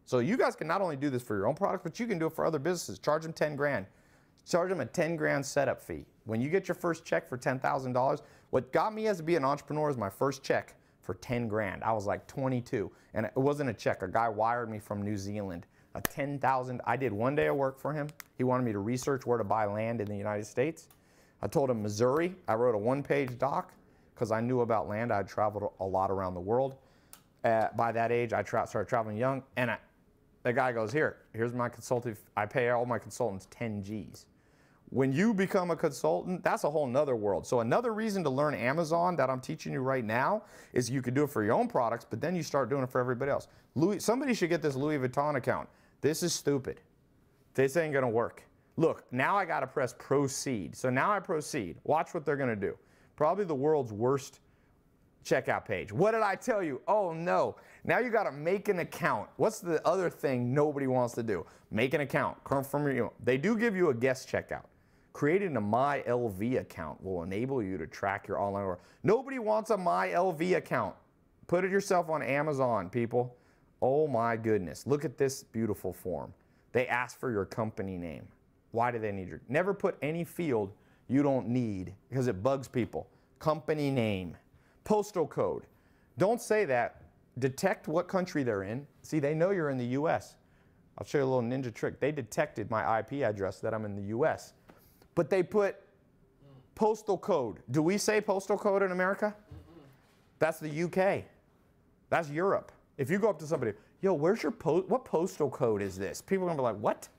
Speaker 1: So you guys can not only do this for your own product, but you can do it for other businesses. Charge them 10 grand. Charge them a 10 grand setup fee. When you get your first check for $10,000, what got me as to be an entrepreneur is my first check for 10 grand. I was like 22 and it wasn't a check. A guy wired me from New Zealand a 10,000. I did one day of work for him. He wanted me to research where to buy land in the United States. I told him Missouri. I wrote a one page doc because I knew about land. I'd traveled a lot around the world. Uh, by that age, I tra started traveling young and I, the guy goes, here, here's my consultative, I pay all my consultants 10 G's. When you become a consultant, that's a whole nother world. So another reason to learn Amazon that I'm teaching you right now is you could do it for your own products, but then you start doing it for everybody else. Louis, somebody should get this Louis Vuitton account. This is stupid. This ain't gonna work. Look, now I gotta press proceed. So now I proceed. Watch what they're gonna do. Probably the world's worst checkout page. What did I tell you? Oh no. Now you got to make an account. What's the other thing nobody wants to do? Make an account. Confirm your email. They do give you a guest checkout. Creating a MyLV account will enable you to track your online order. Nobody wants a MyLV account. Put it yourself on Amazon, people. Oh my goodness. Look at this beautiful form. They ask for your company name. Why do they need your? Never put any field you don't need because it bugs people. Company name postal code. Don't say that. Detect what country they're in. See, they know you're in the US. I'll show you a little ninja trick. They detected my IP address that I'm in the US. But they put postal code. Do we say postal code in America? That's the UK. That's Europe. If you go up to somebody, yo, where's your post? What postal code is this? People are gonna be like, what?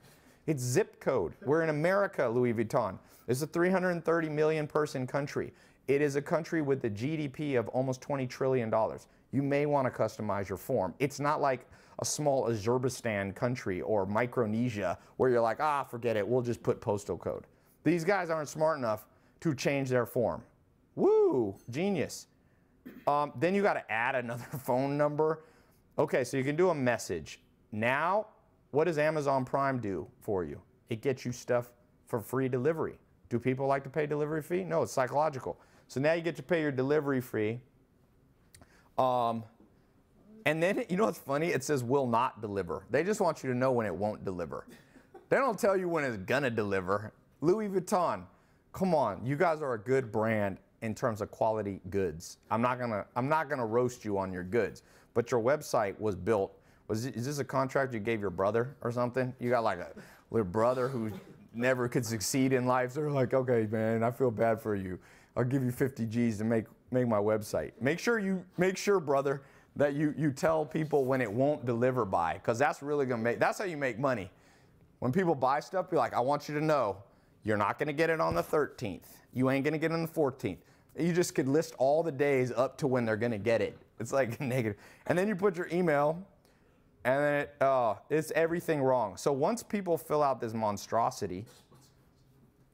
Speaker 1: It's zip code. We're in America, Louis Vuitton. It's a 330 million person country. It is a country with a GDP of almost $20 trillion. You may want to customize your form. It's not like a small Azerbaijan country or Micronesia where you're like, ah, forget it, we'll just put postal code. These guys aren't smart enough to change their form. Woo, genius. Um, then you got to add another phone number. Okay, so you can do a message. Now, what does Amazon Prime do for you? It gets you stuff for free delivery. Do people like to pay delivery fee? No, it's psychological. So now you get to pay your delivery fee. Um, and then, you know what's funny? It says will not deliver. They just want you to know when it won't deliver. They don't tell you when it's gonna deliver. Louis Vuitton, come on, you guys are a good brand in terms of quality goods. I'm not gonna, I'm not gonna roast you on your goods, but your website was built. Was is this a contract you gave your brother or something? You got like a little brother who never could succeed in life. So they're like, okay, man, I feel bad for you. I'll give you 50 G's to make, make my website. Make sure you, make sure, brother, that you, you tell people when it won't deliver by, because that's really gonna make, that's how you make money. When people buy stuff, be like, I want you to know, you're not gonna get it on the 13th. You ain't gonna get it on the 14th. You just could list all the days up to when they're gonna get it. It's like negative. And then you put your email, and then it, uh, it's everything wrong. So once people fill out this monstrosity,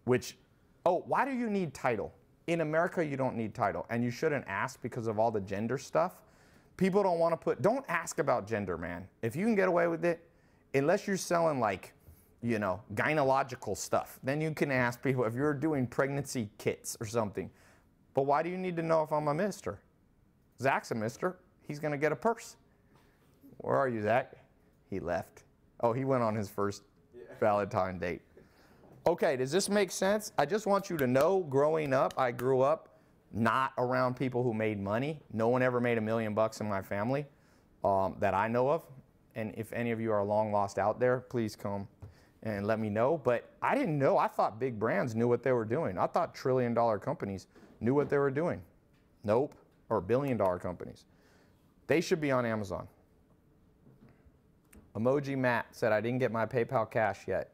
Speaker 1: which, oh, why do you need title? In America, you don't need title, and you shouldn't ask because of all the gender stuff. People don't want to put, don't ask about gender, man. If you can get away with it, unless you're selling like, you know, gynecological stuff, then you can ask people if you're doing pregnancy kits or something. But why do you need to know if I'm a mister? Zach's a mister. He's going to get a purse. Where are you, Zach? He left. Oh, he went on his first Valentine date. Okay, does this make sense? I just want you to know growing up, I grew up not around people who made money. No one ever made a million bucks in my family um, that I know of. And if any of you are long lost out there, please come and let me know. But I didn't know. I thought big brands knew what they were doing. I thought trillion dollar companies knew what they were doing. Nope. Or billion dollar companies. They should be on Amazon. Emoji Matt said, I didn't get my PayPal cash yet.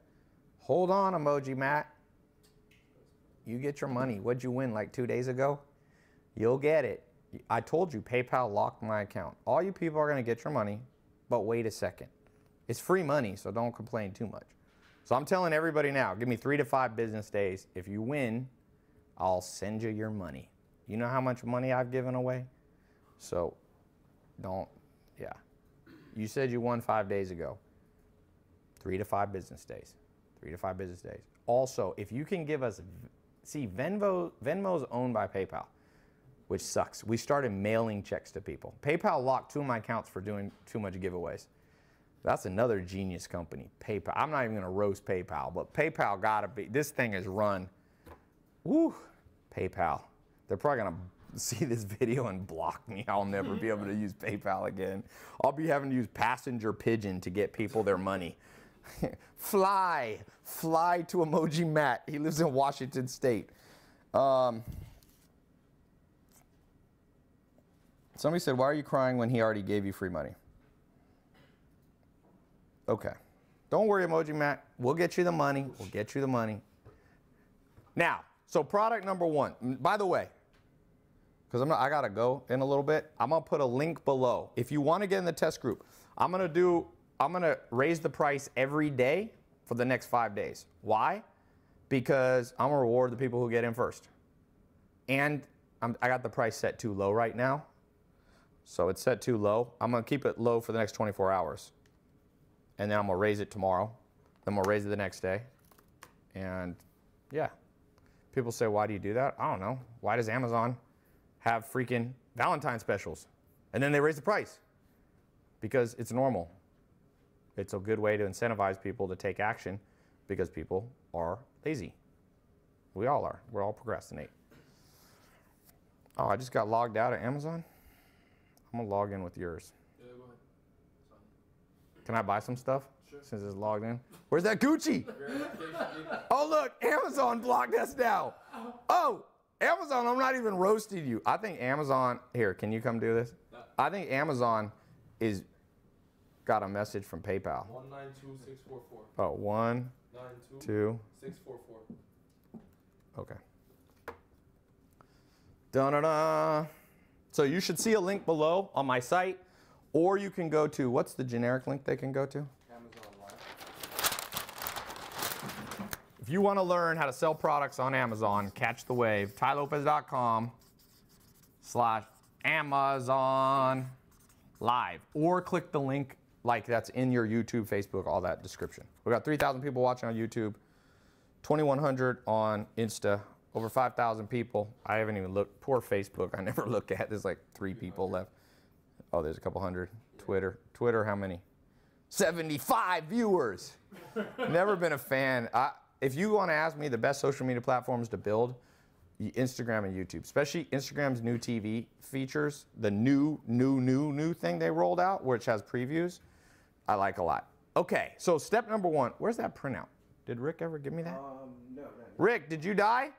Speaker 1: Hold on, Emoji Matt. You get your money. What'd you win like two days ago? You'll get it. I told you PayPal locked my account. All you people are going to get your money, but wait a second. It's free money, so don't complain too much. So I'm telling everybody now, give me three to five business days. If you win, I'll send you your money. You know how much money I've given away? So don't, yeah. You said you won five days ago. Three to five business days three to five business days. Also, if you can give us, see, Venmo, Venmo's owned by PayPal, which sucks. We started mailing checks to people. PayPal locked two of my accounts for doing too much giveaways. That's another genius company, PayPal. I'm not even going to roast PayPal, but PayPal got to be, this thing is run. Woo, PayPal. They're probably going to see this video and block me. I'll never be able to use PayPal again. I'll be having to use passenger pigeon to get people their money. fly, fly to Emoji Matt. He lives in Washington State. Um, somebody said, Why are you crying when he already gave you free money? Okay. Don't worry, Emoji Matt. We'll get you the money. We'll get you the money. Now, so product number one. By the way, because I'm not, I gotta go in a little bit. I'm gonna put a link below. If you want to get in the test group, I'm gonna do. I'm gonna raise the price every day for the next five days. Why? Because I'm gonna reward the people who get in first. And I'm, I got the price set too low right now. So it's set too low. I'm gonna keep it low for the next 24 hours. And then I'm gonna raise it tomorrow. Then we'll raise it the next day. And yeah. People say, why do you do that? I don't know. Why does Amazon have freaking Valentine specials? And then they raise the price. Because it's normal. It's a good way to incentivize people to take action because people are lazy. We all are. We're all procrastinate. Oh, I just got logged out of Amazon. I'm gonna log in with yours.
Speaker 5: Yeah, go ahead.
Speaker 1: Can I buy some stuff?
Speaker 5: Sure.
Speaker 1: Since it's logged in. Where's that Gucci? Oh look, Amazon blocked us now. Oh, Amazon, I'm not even roasting you. I think Amazon here, can you come do this? I think Amazon is got a message from PayPal.
Speaker 5: One nine two six four four.
Speaker 1: Oh, one,
Speaker 5: Nine two
Speaker 1: two,
Speaker 5: six four four.
Speaker 1: okay. Da-da-da. So you should see a link below on my site, or you can go to, what's the generic link they can go to?
Speaker 3: Amazon Live.
Speaker 1: If you want to learn how to sell products on Amazon, catch the wave. TaiLopez.com slash Amazon Live. Or click the link like that's in your YouTube, Facebook, all that description. We got 3,000 people watching on YouTube, 2,100 on Insta, over 5,000 people. I haven't even looked. Poor Facebook. I never look at. There's like three people left. Oh, there's a couple hundred. Twitter. Twitter, how many? 75 viewers. Never been a fan. I, if you want to ask me the best social media platforms to build, Instagram and YouTube, especially Instagram's new TV features, the new, new, new, new thing they rolled out, which has previews, I like a lot. Okay, so step number one, where's that printout? Did Rick ever give me that?
Speaker 3: Um, no, no, no.
Speaker 1: Rick, did you die?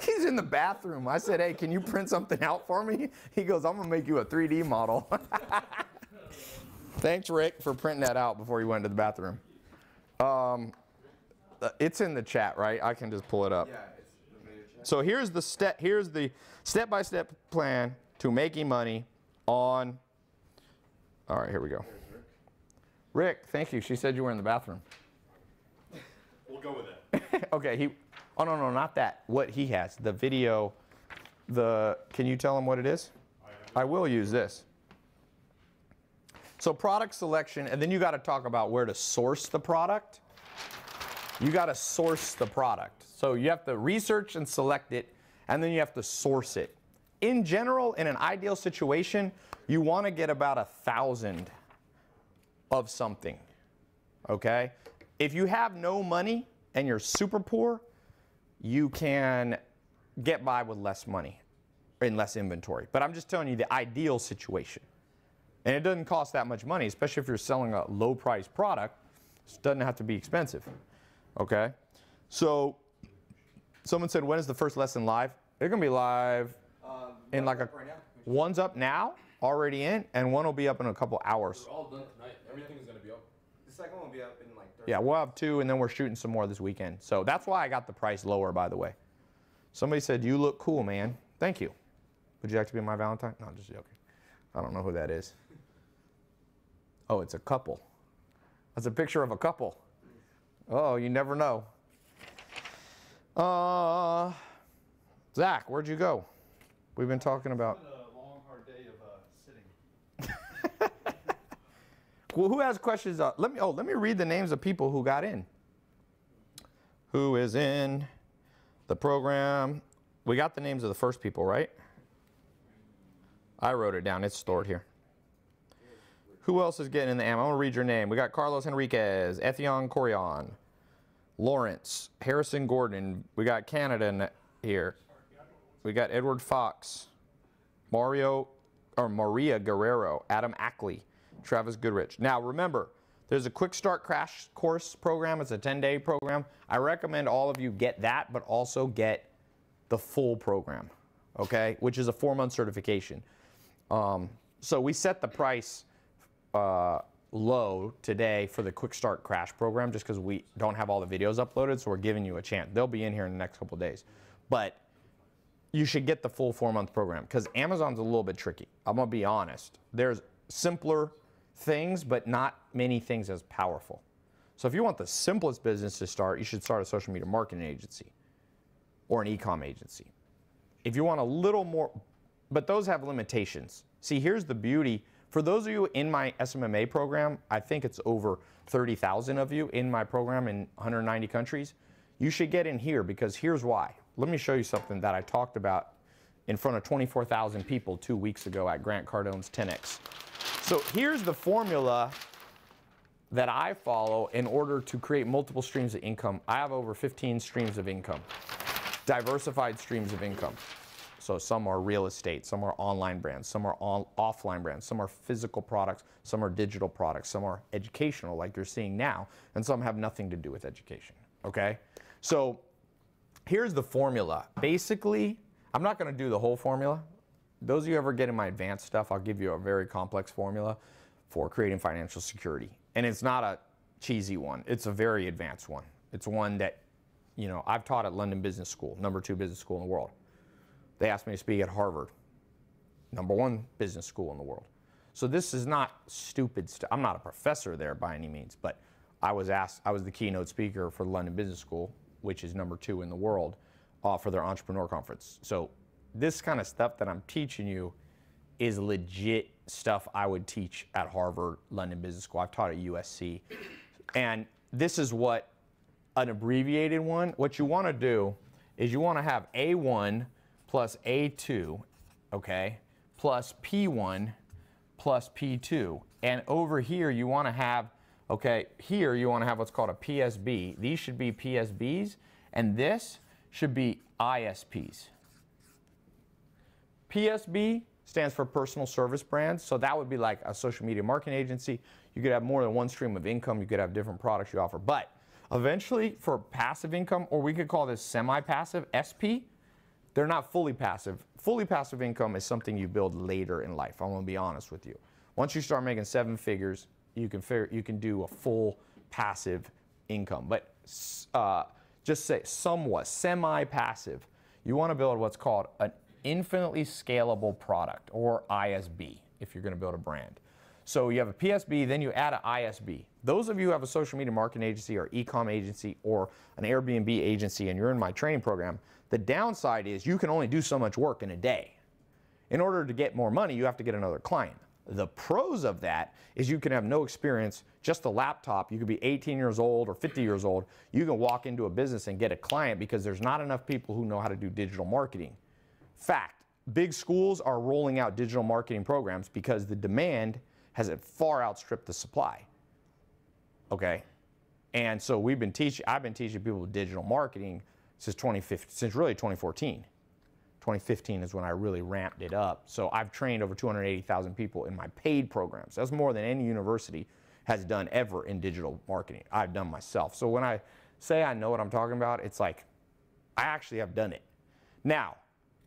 Speaker 1: He's in the bathroom. I said, hey, can you print something out for me? He goes, I'm going to make you a 3D model. Thanks, Rick, for printing that out before you went to the bathroom. Um, uh, it's in the chat, right? I can just pull it up.
Speaker 3: Yeah, it's the video chat.
Speaker 1: So here's the step. Here's the step-by-step plan to making money on. All right, here we go. Rick, thank you. She said you were in the bathroom.
Speaker 2: We'll go with that.
Speaker 1: okay, he. Oh no, no, not that. What he has, the video. The. Can you tell him what it is? I will use this. So product selection, and then you got to talk about where to source the product. You got to source the product. So you have to research and select it, and then you have to source it. In general, in an ideal situation, you want to get about a thousand of something. Okay? If you have no money and you're super poor, you can get by with less money and less inventory. But I'm just telling you the ideal situation. And it doesn't cost that much money, especially if you're selling a low price product. It doesn't have to be expensive. Okay? So someone said, when is the first lesson live? They're gonna be live
Speaker 3: Um,
Speaker 1: in like a
Speaker 3: up right now.
Speaker 1: one's up now, already in, and one will be up in a couple hours.
Speaker 5: We're all done tonight. Everything's gonna be up.
Speaker 3: The second one will be up in like 30
Speaker 1: Yeah, we'll have two, and then we're shooting some more this weekend. So that's why I got the price lower, by the way. Somebody said, You look cool, man. Thank you. Would you like to be my Valentine? No, I'm just joking. I don't know who that is. Oh, it's a couple. That's a picture of a couple. Oh, you never know. Uh, Zach, where'd you go? We've been talking about.
Speaker 2: It's been a long, hard day of uh, sitting.
Speaker 1: Well, who has questions? Uh, let me. Oh, let me read the names of people who got in. Who is in the program? We got the names of the first people, right? I wrote it down. It's stored here. Who else is getting in the AM? I'm gonna read your name. We got Carlos Henriquez, Ethan Corion, Lawrence, Harrison Gordon. We got Canada in here. We got Edward Fox, Mario or Maria Guerrero, Adam Ackley, Travis Goodrich. Now remember, there's a quick start crash course program. It's a 10-day program. I recommend all of you get that, but also get the full program, okay? Which is a four-month certification. Um, so we set the price uh, low today for the Quick Start Crash program just because we don't have all the videos uploaded, so we're giving you a chance. They'll be in here in the next couple days. But you should get the full four month program because Amazon's a little bit tricky. I'm gonna be honest. There's simpler things, but not many things as powerful. So if you want the simplest business to start, you should start a social media marketing agency or an e-com agency. If you want a little more, but those have limitations. See, here's the beauty. For those of you in my SMMA program, I think it's over 30,000 of you in my program in 190 countries. You should get in here because here's why. Let me show you something that I talked about in front of 24,000 people two weeks ago at Grant Cardone's 10X. So here's the formula that I follow in order to create multiple streams of income. I have over 15 streams of income, diversified streams of income. So some are real estate, some are online brands, some are on, offline brands, some are physical products, some are digital products, some are educational, like you're seeing now, and some have nothing to do with education. Okay? So here's the formula. Basically, I'm not going to do the whole formula. Those of you ever get in my advanced stuff, I'll give you a very complex formula for creating financial security. And it's not a cheesy one, it's a very advanced one. It's one that, you know, I've taught at London Business School, number two business school in the world. They asked me to speak at Harvard, number one business school in the world. So this is not stupid stuff. I'm not a professor there by any means, but I was asked, I was the keynote speaker for the London Business School, which is number two in the world, uh, for their entrepreneur conference. So this kind of stuff that I'm teaching you is legit stuff I would teach at Harvard, London Business School. I've taught at USC. And this is what an abbreviated one, what you want to do is you want to have A1 plus A2, okay, plus P1 plus P2. And over here you want to have, okay, here you want to have what's called a PSB. These should be PSBs, and this should be ISPs. PSB stands for personal service brands. So that would be like a social media marketing agency. You could have more than one stream of income. You could have different products you offer. But eventually, for passive income, or we could call this semi passive, SP, they're not fully passive. Fully passive income is something you build later in life. I'm to be honest with you. Once you start making seven figures, you can figure, you can do a full passive income. But uh, just say somewhat semi passive. You want to build what's called an infinitely scalable product or ISB if you're going to build a brand. So you have a PSB, then you add an ISB. Those of you who have a social media marketing agency or e-com agency or an Airbnb agency and you're in my training program, the downside is you can only do so much work in a day. In order to get more money, you have to get another client. The pros of that is you can have no experience, just a laptop. You could be 18 years old or 50 years old. You can walk into a business and get a client because there's not enough people who know how to do digital marketing. Fact, big schools are rolling out digital marketing programs because the demand has far outstripped the supply. Okay? And so we've been teaching, I've been teaching people digital marketing since 2015, since really 2014. 2015 is when I really ramped it up. So I've trained over 280,000 people in my paid programs. That's more than any university has done ever in digital marketing. I've done myself. So when I say I know what I'm talking about, it's like I actually have done it. Now,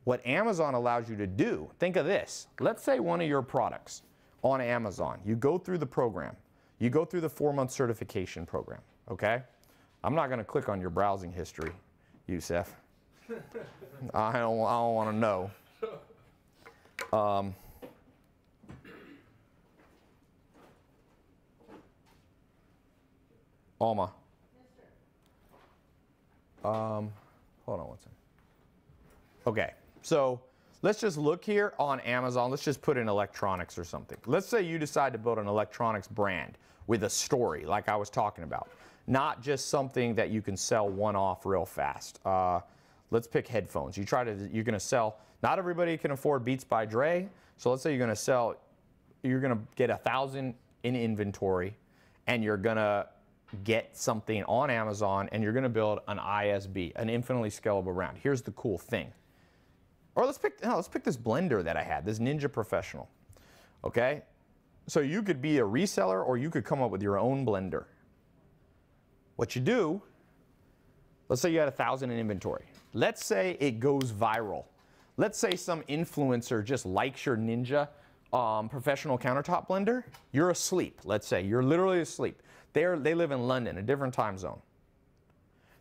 Speaker 1: what Amazon allows you to do, think of this. Let's say one of your products on Amazon, you go through the program, you go through the four month certification program, okay? I'm not gonna click on your browsing history, Youssef. I don't, I don't wanna know. Um, Alma. Um, hold on one second. Okay, so let's just look here on Amazon. Let's just put in electronics or something. Let's say you decide to build an electronics brand with a story, like I was talking about, not just something that you can sell one off real fast. Uh, let's pick headphones. You try to, you're going to sell. Not everybody can afford Beats by Dre, so let's say you're going to sell. You're going to get a thousand in inventory, and you're going to get something on Amazon, and you're going to build an ISB, an infinitely scalable brand. Here's the cool thing or let's pick, no, let's pick this blender that I had, this Ninja Professional. Okay? So you could be a reseller or you could come up with your own blender. What you do, let's say you had a thousand in inventory. Let's say it goes viral. Let's say some influencer just likes your Ninja um, professional countertop blender, you're asleep. Let's say you're literally asleep. They're, they live in London, a different time zone.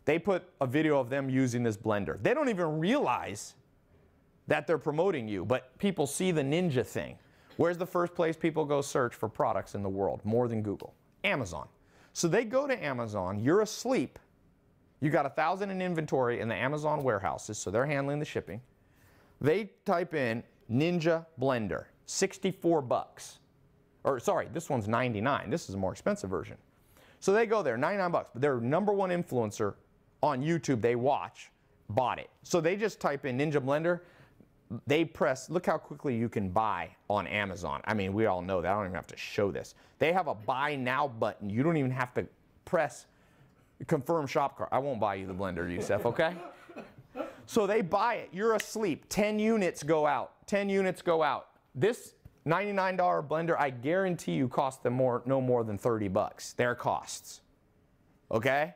Speaker 1: They put a video of them using this blender. They don't even realize that they're promoting you, but people see the ninja thing. Where's the first place people go search for products in the world more than Google? Amazon. So they go to Amazon, you're asleep, you got a thousand in inventory in the Amazon warehouses, so they're handling the shipping. They type in Ninja Blender, 64 bucks. Or sorry, this one's 99. This is a more expensive version. So they go there, 99 bucks. But their number one influencer on YouTube they watch bought it. So they just type in Ninja Blender. They press, look how quickly you can buy on Amazon. I mean, we all know that. I don't even have to show this. They have a buy now button. You don't even have to press confirm shop cart. I won't buy you the blender, Yusef, okay? So they buy it. You're asleep. 10 units go out. 10 units go out. This $99 blender, I guarantee you cost them more, no more than 30 bucks. Their costs. Okay?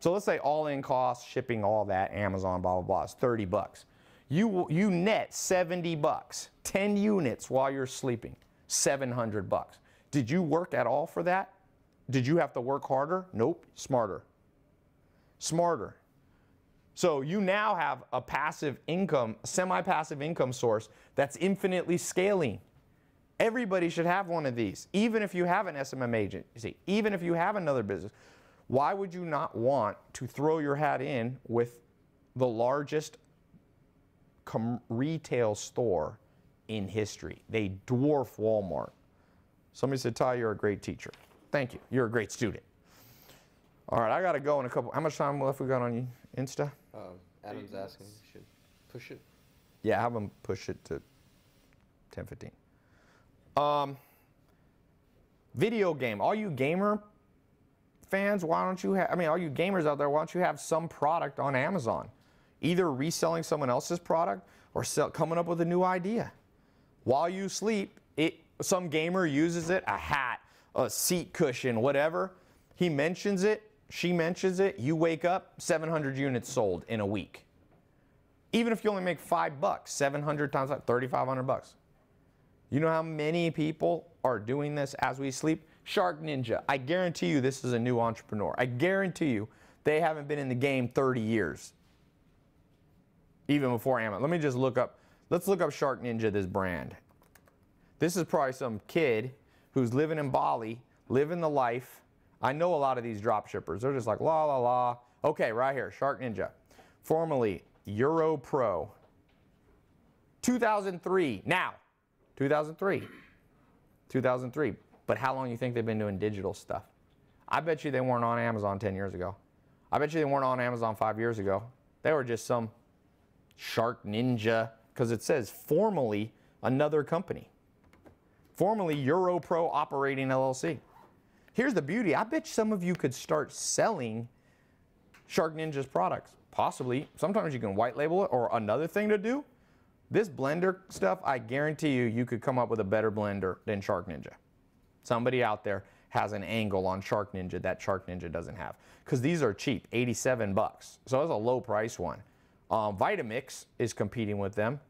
Speaker 1: So let's say all in costs, shipping, all that, Amazon, blah, blah, blah, is 30 bucks. You, you net 70 bucks, 10 units while you're sleeping, 700 bucks. Did you work at all for that? Did you have to work harder? Nope, smarter. Smarter. So you now have a passive income, semi-passive income source that's infinitely scaling. Everybody should have one of these, even if you have an SMM agency, even if you have another business. Why would you not want to throw your hat in with the largest com- retail store in history? They dwarf Walmart. Somebody said, Tai, you're a great teacher. Thank you. You're a great student. All right, I got to go in a couple. How much time left we got on you, Insta?
Speaker 3: Um, Adam's asking, we should push it.
Speaker 1: Yeah, have him push it to 10, 15. Um, video game. All you gamer fans, why don't you have, I mean, all you gamers out there, why don't you have some product on Amazon? Either reselling someone else's product or sell, coming up with a new idea. While you sleep, it, some gamer uses it, a hat, a seat cushion, whatever. He mentions it, she mentions it, you wake up, 700 units sold in a week. Even if you only make five bucks, 700 times that, 3,500 bucks. You know how many people are doing this as we sleep? Shark Ninja. I guarantee you this is a new entrepreneur. I guarantee you they haven't been in the game 30 years. Even before Amazon. Let me just look up. Let's look up Shark Ninja, this brand. This is probably some kid who's living in Bali, living the life. I know a lot of these drop shippers. They're just like, la, la, la. Okay, right here, Shark Ninja. Formerly Euro Pro. 2003. Now, 2003. 2003. But how long do you think they've been doing digital stuff? I bet you they weren't on Amazon 10 years ago. I bet you they weren't on Amazon five years ago. They were just some Shark Ninja, because it says formerly another company. Formerly EuroPro Operating LLC. Here's the beauty. I bet some of you could start selling Shark Ninja's products. Possibly. Sometimes you can white label it or another thing to do. This blender stuff, I guarantee you, you could come up with a better blender than Shark Ninja. Somebody out there has an angle on Shark Ninja that Shark Ninja doesn't have. Because these are cheap, 87 bucks. So that's a low price one. Um, Vitamix is competing with them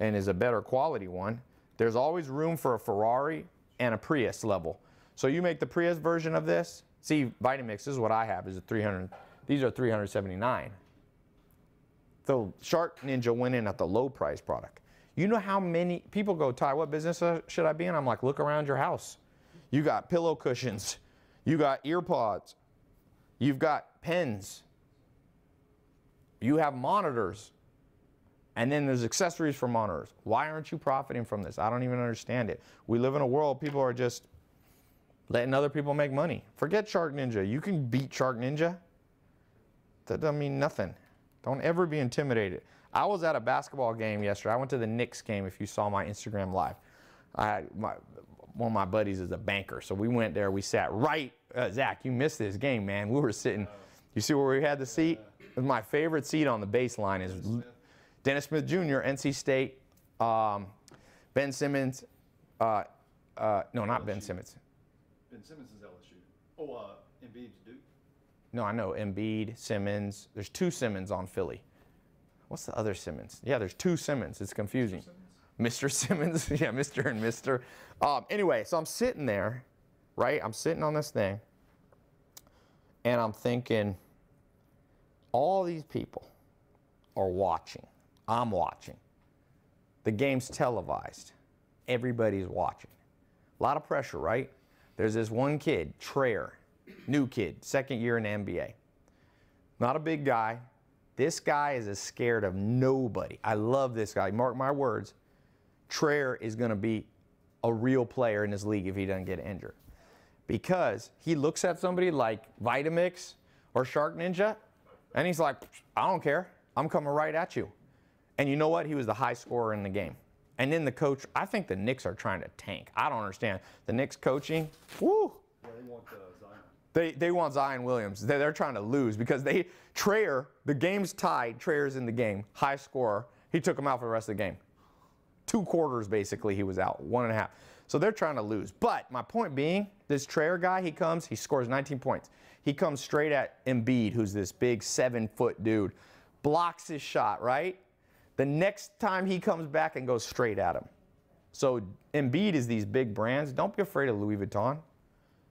Speaker 1: and is a better quality one. There's always room for a Ferrari and a Prius level. So you make the Prius version of this. See, Vitamix, is what I have, is a 300. These are 379. The Shark Ninja went in at the low price product. You know how many people go, Tai, what business uh, should I be in? I'm like, look around your house. You got pillow cushions. You got ear pods. You've got pens. You have monitors. And then there's accessories for monitors. Why aren't you profiting from this? I don't even understand it. We live in a world people are just letting other people make money. Forget Shark Ninja. You can beat Shark Ninja. That doesn't mean nothing. Don't ever be intimidated. I was at a basketball game yesterday. I went to the Knicks game if you saw my Instagram live. I, my, one of my buddies is a banker. So we went there. We sat right, uh, Zach, you missed this game, man. We were sitting, you see where we had the seat? My favorite seat on the baseline is Dennis Smith Jr., NC State, um, Ben Simmons, uh, uh, no, not Ben Simmons.
Speaker 2: Ben Simmons is LSU. Oh, uh, Embiid's Duke.
Speaker 1: No, I know Embiid, Simmons. There's two Simmons on Philly. What's the other Simmons? Yeah, there's two Simmons. It's confusing.
Speaker 2: Simmons?
Speaker 1: Mr. Simmons, yeah, Mr. and Mr. Um, anyway, so I'm sitting there, right? I'm sitting on this thing, and I'm thinking, all these people are watching. I'm watching. The game's televised. Everybody's watching. A lot of pressure, right? There's this one kid, Trier, new kid, second year in NBA. Not a big guy. This guy is as scared of nobody. I love this guy. Mark my words. Trier is going to be a real player in this league if he doesn't get injured. Because he looks at somebody like Vitamix or Shark Ninja, and he's like, I don't care. I'm coming right at you. And you know what? He was the high scorer in the game. And then the coach, I think the Knicks are trying to tank. I don't understand. The Knicks coaching, woo,
Speaker 2: Yeah, they want uh, Zion.
Speaker 1: they, they want Zion Williams. They, they're trying to lose because they, Trier, the game's tied. Trier's in the game, high scorer. He took him out for the rest of the game. Two quarters, basically, he was out, one and a half. So they're trying to lose. But my point being, this Trier guy, he comes, he scores 19 points. He comes straight at Embiid, who's this big seven foot dude, blocks his shot, right? The next time he comes back and goes straight at him. So Embiid is these big brands. Don't be afraid of Louis Vuitton.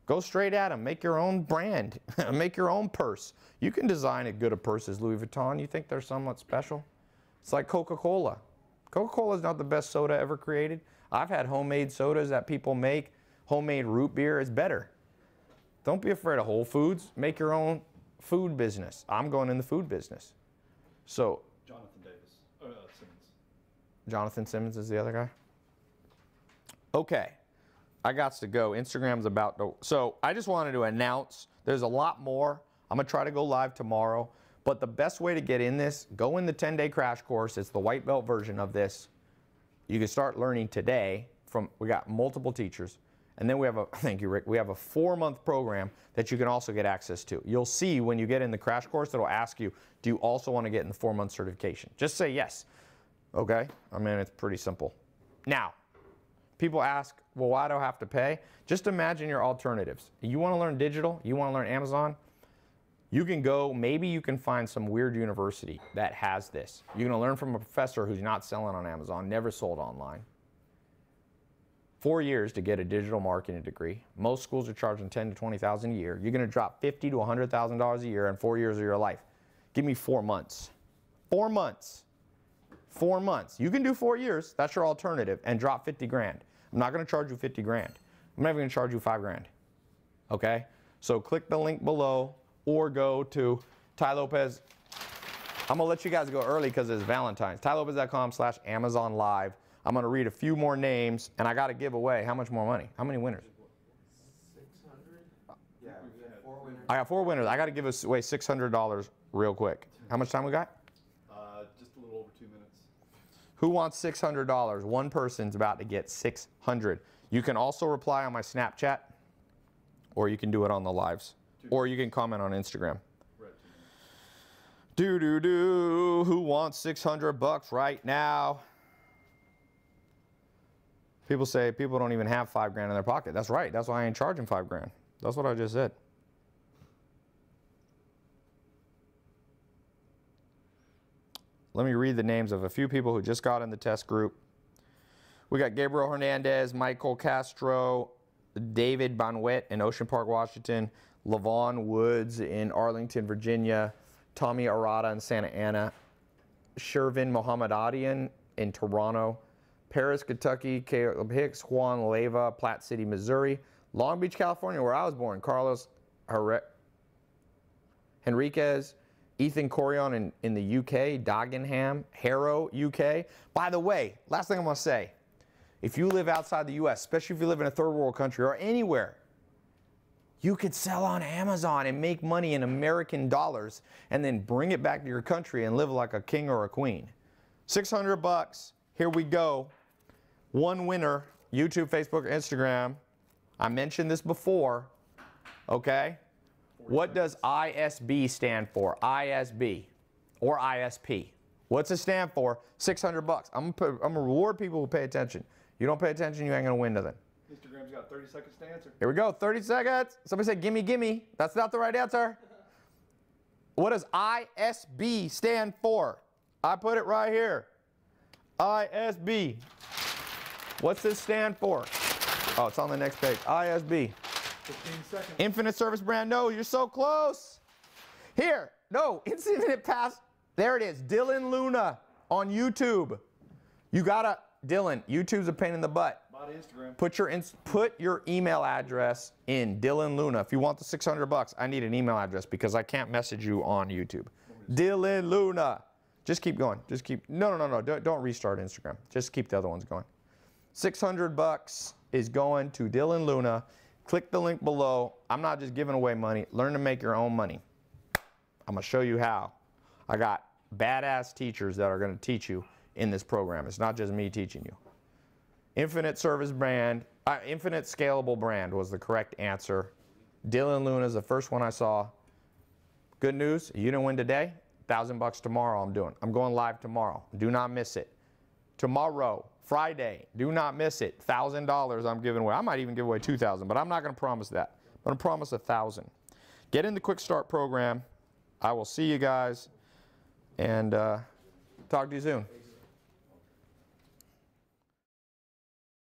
Speaker 1: Go straight at them. Make your own brand. Make your own purse. You can design as good a purse as Louis Vuitton. You think they're somewhat special? It's like Coca-Cola. Coca-Cola is not the best soda ever created. I've had homemade sodas that people make. Homemade root beer is better. Don't be afraid of Whole Foods. Make your own food business. I'm going in the food business. So
Speaker 2: Jonathan Davis. Uh, Simmons.
Speaker 1: Jonathan Simmons is the other guy. Okay, I got to go. Instagram's about to. So I just wanted to announce there's a lot more. I'm gonna try to go live tomorrow. But the best way to get in this, go in the 10-day crash course. It's the white belt version of this. You can start learning today. From we got multiple teachers, and then we have a thank you, Rick. We have a four-month program that you can also get access to. You'll see when you get in the crash course, it'll ask you, do you also want to get in the four-month certification? Just say yes. Okay? I mean, it's pretty simple. Now, people ask, well, why do I have to pay? Just imagine your alternatives. You want to learn digital? You want to learn Amazon? You can go, maybe you can find some weird university that has this. You're going to learn from a professor who's not selling on Amazon, never sold online. Four years to get a digital marketing degree. Most schools are charging 10 to 20,000 a year. You're going to drop 50 to 100,000 dollars a year in four years of your life. Give me four months. Four months four months. You can do four years. That's your alternative, and drop 50 grand. I'm not going to charge you 50 grand. I'm not even going to charge you five grand. Okay? So click the link below or go to Tai Lopez. I'm to let you guys go early because it's Valentine's. TaiLopez.com slash Amazon Live. I'm going to read a few more names, and I got to give away how much more money? How many winners? 600?
Speaker 3: Yeah, we had four winners.
Speaker 1: I got four winners. I got to give us away $600 real quick. How much time we got?
Speaker 2: Uh, just a little over two minutes.
Speaker 1: Who wants $600? One person's about to get 600. You can also reply on my Snapchat or you can do it on the lives or you can comment on Instagram.
Speaker 2: We're at two minutes.
Speaker 1: Do do do. Who wants 600 bucks right now? People say people don't even have 5 grand in their pocket. That's right. That's why I ain't charging 5 grand. That's what I just said. Let me read the names of a few people who just got in the test group. We got Gabriel Hernandez, Michael Castro, David Bonwit in Ocean Park, Washington, Levon Woods in Arlington, Virginia, Tommy Arada in Santa Ana, Shervin Mohammadian in Toronto, Paris, Kentucky, Caleb Hicks, Juan Leva, Platte City, Missouri, Long Beach, California, where I was born, Carlos Herre- Henriquez, Ethan Corion in, in the UK, Dagenham, Harrow, UK. By the way, last thing I'm going to say if you live outside the US, especially if you live in a third world country or anywhere, you could sell on Amazon and make money in American dollars and then bring it back to your country and live like a king or a queen. 600 bucks. Here we go. One winner, YouTube, Facebook, Instagram. I mentioned this before. Okay? What does ISB stand for? ISB or ISP. What's it stand for? 600 bucks. I'm gonna, put, I'm gonna reward people who pay attention. You don't pay attention, you ain't gonna win nothing.
Speaker 2: Instagram's got 30 seconds to answer.
Speaker 1: Here we go, 30 seconds. Somebody said, gimme, gimme. That's not the right answer. What does ISB stand for? I put it right here. ISB. What's this stand for? Oh, it's on the next page. ISB.
Speaker 2: 15 seconds.
Speaker 1: Infinite Service Brand. No, you're so close. Here, no, it's Infinite Pass. There it is. Dylan Luna on YouTube. You gotta, Dylan, YouTube's a pain in the butt.
Speaker 2: Instagram.
Speaker 1: Put your put your email address in Dylan Luna. If you want the 600 bucks, I need an email address because I can't message you on YouTube. Dylan Luna. Just keep going. Just keep. No, no, no, no. Don't, don't restart Instagram. Just keep the other ones going. 600 bucks is going to Dylan Luna. Click the link below. I'm not just giving away money. Learn to make your own money. I'm going to show you how. I got badass teachers that are going to teach you in this program. It's not just me teaching you. Infinite service brand, uh, infinite scalable brand was the correct answer. Dylan Luna is the first one I saw. Good news, you didn't win today. Thousand bucks tomorrow. I'm doing. I'm going live tomorrow. Do not miss it. Tomorrow, Friday, do not miss it. Thousand dollars I'm giving away. I might even give away two thousand, but I'm not going to promise that. I'm going to promise a thousand. Get in the Quick Start program. I will see you guys, and uh, talk to you soon.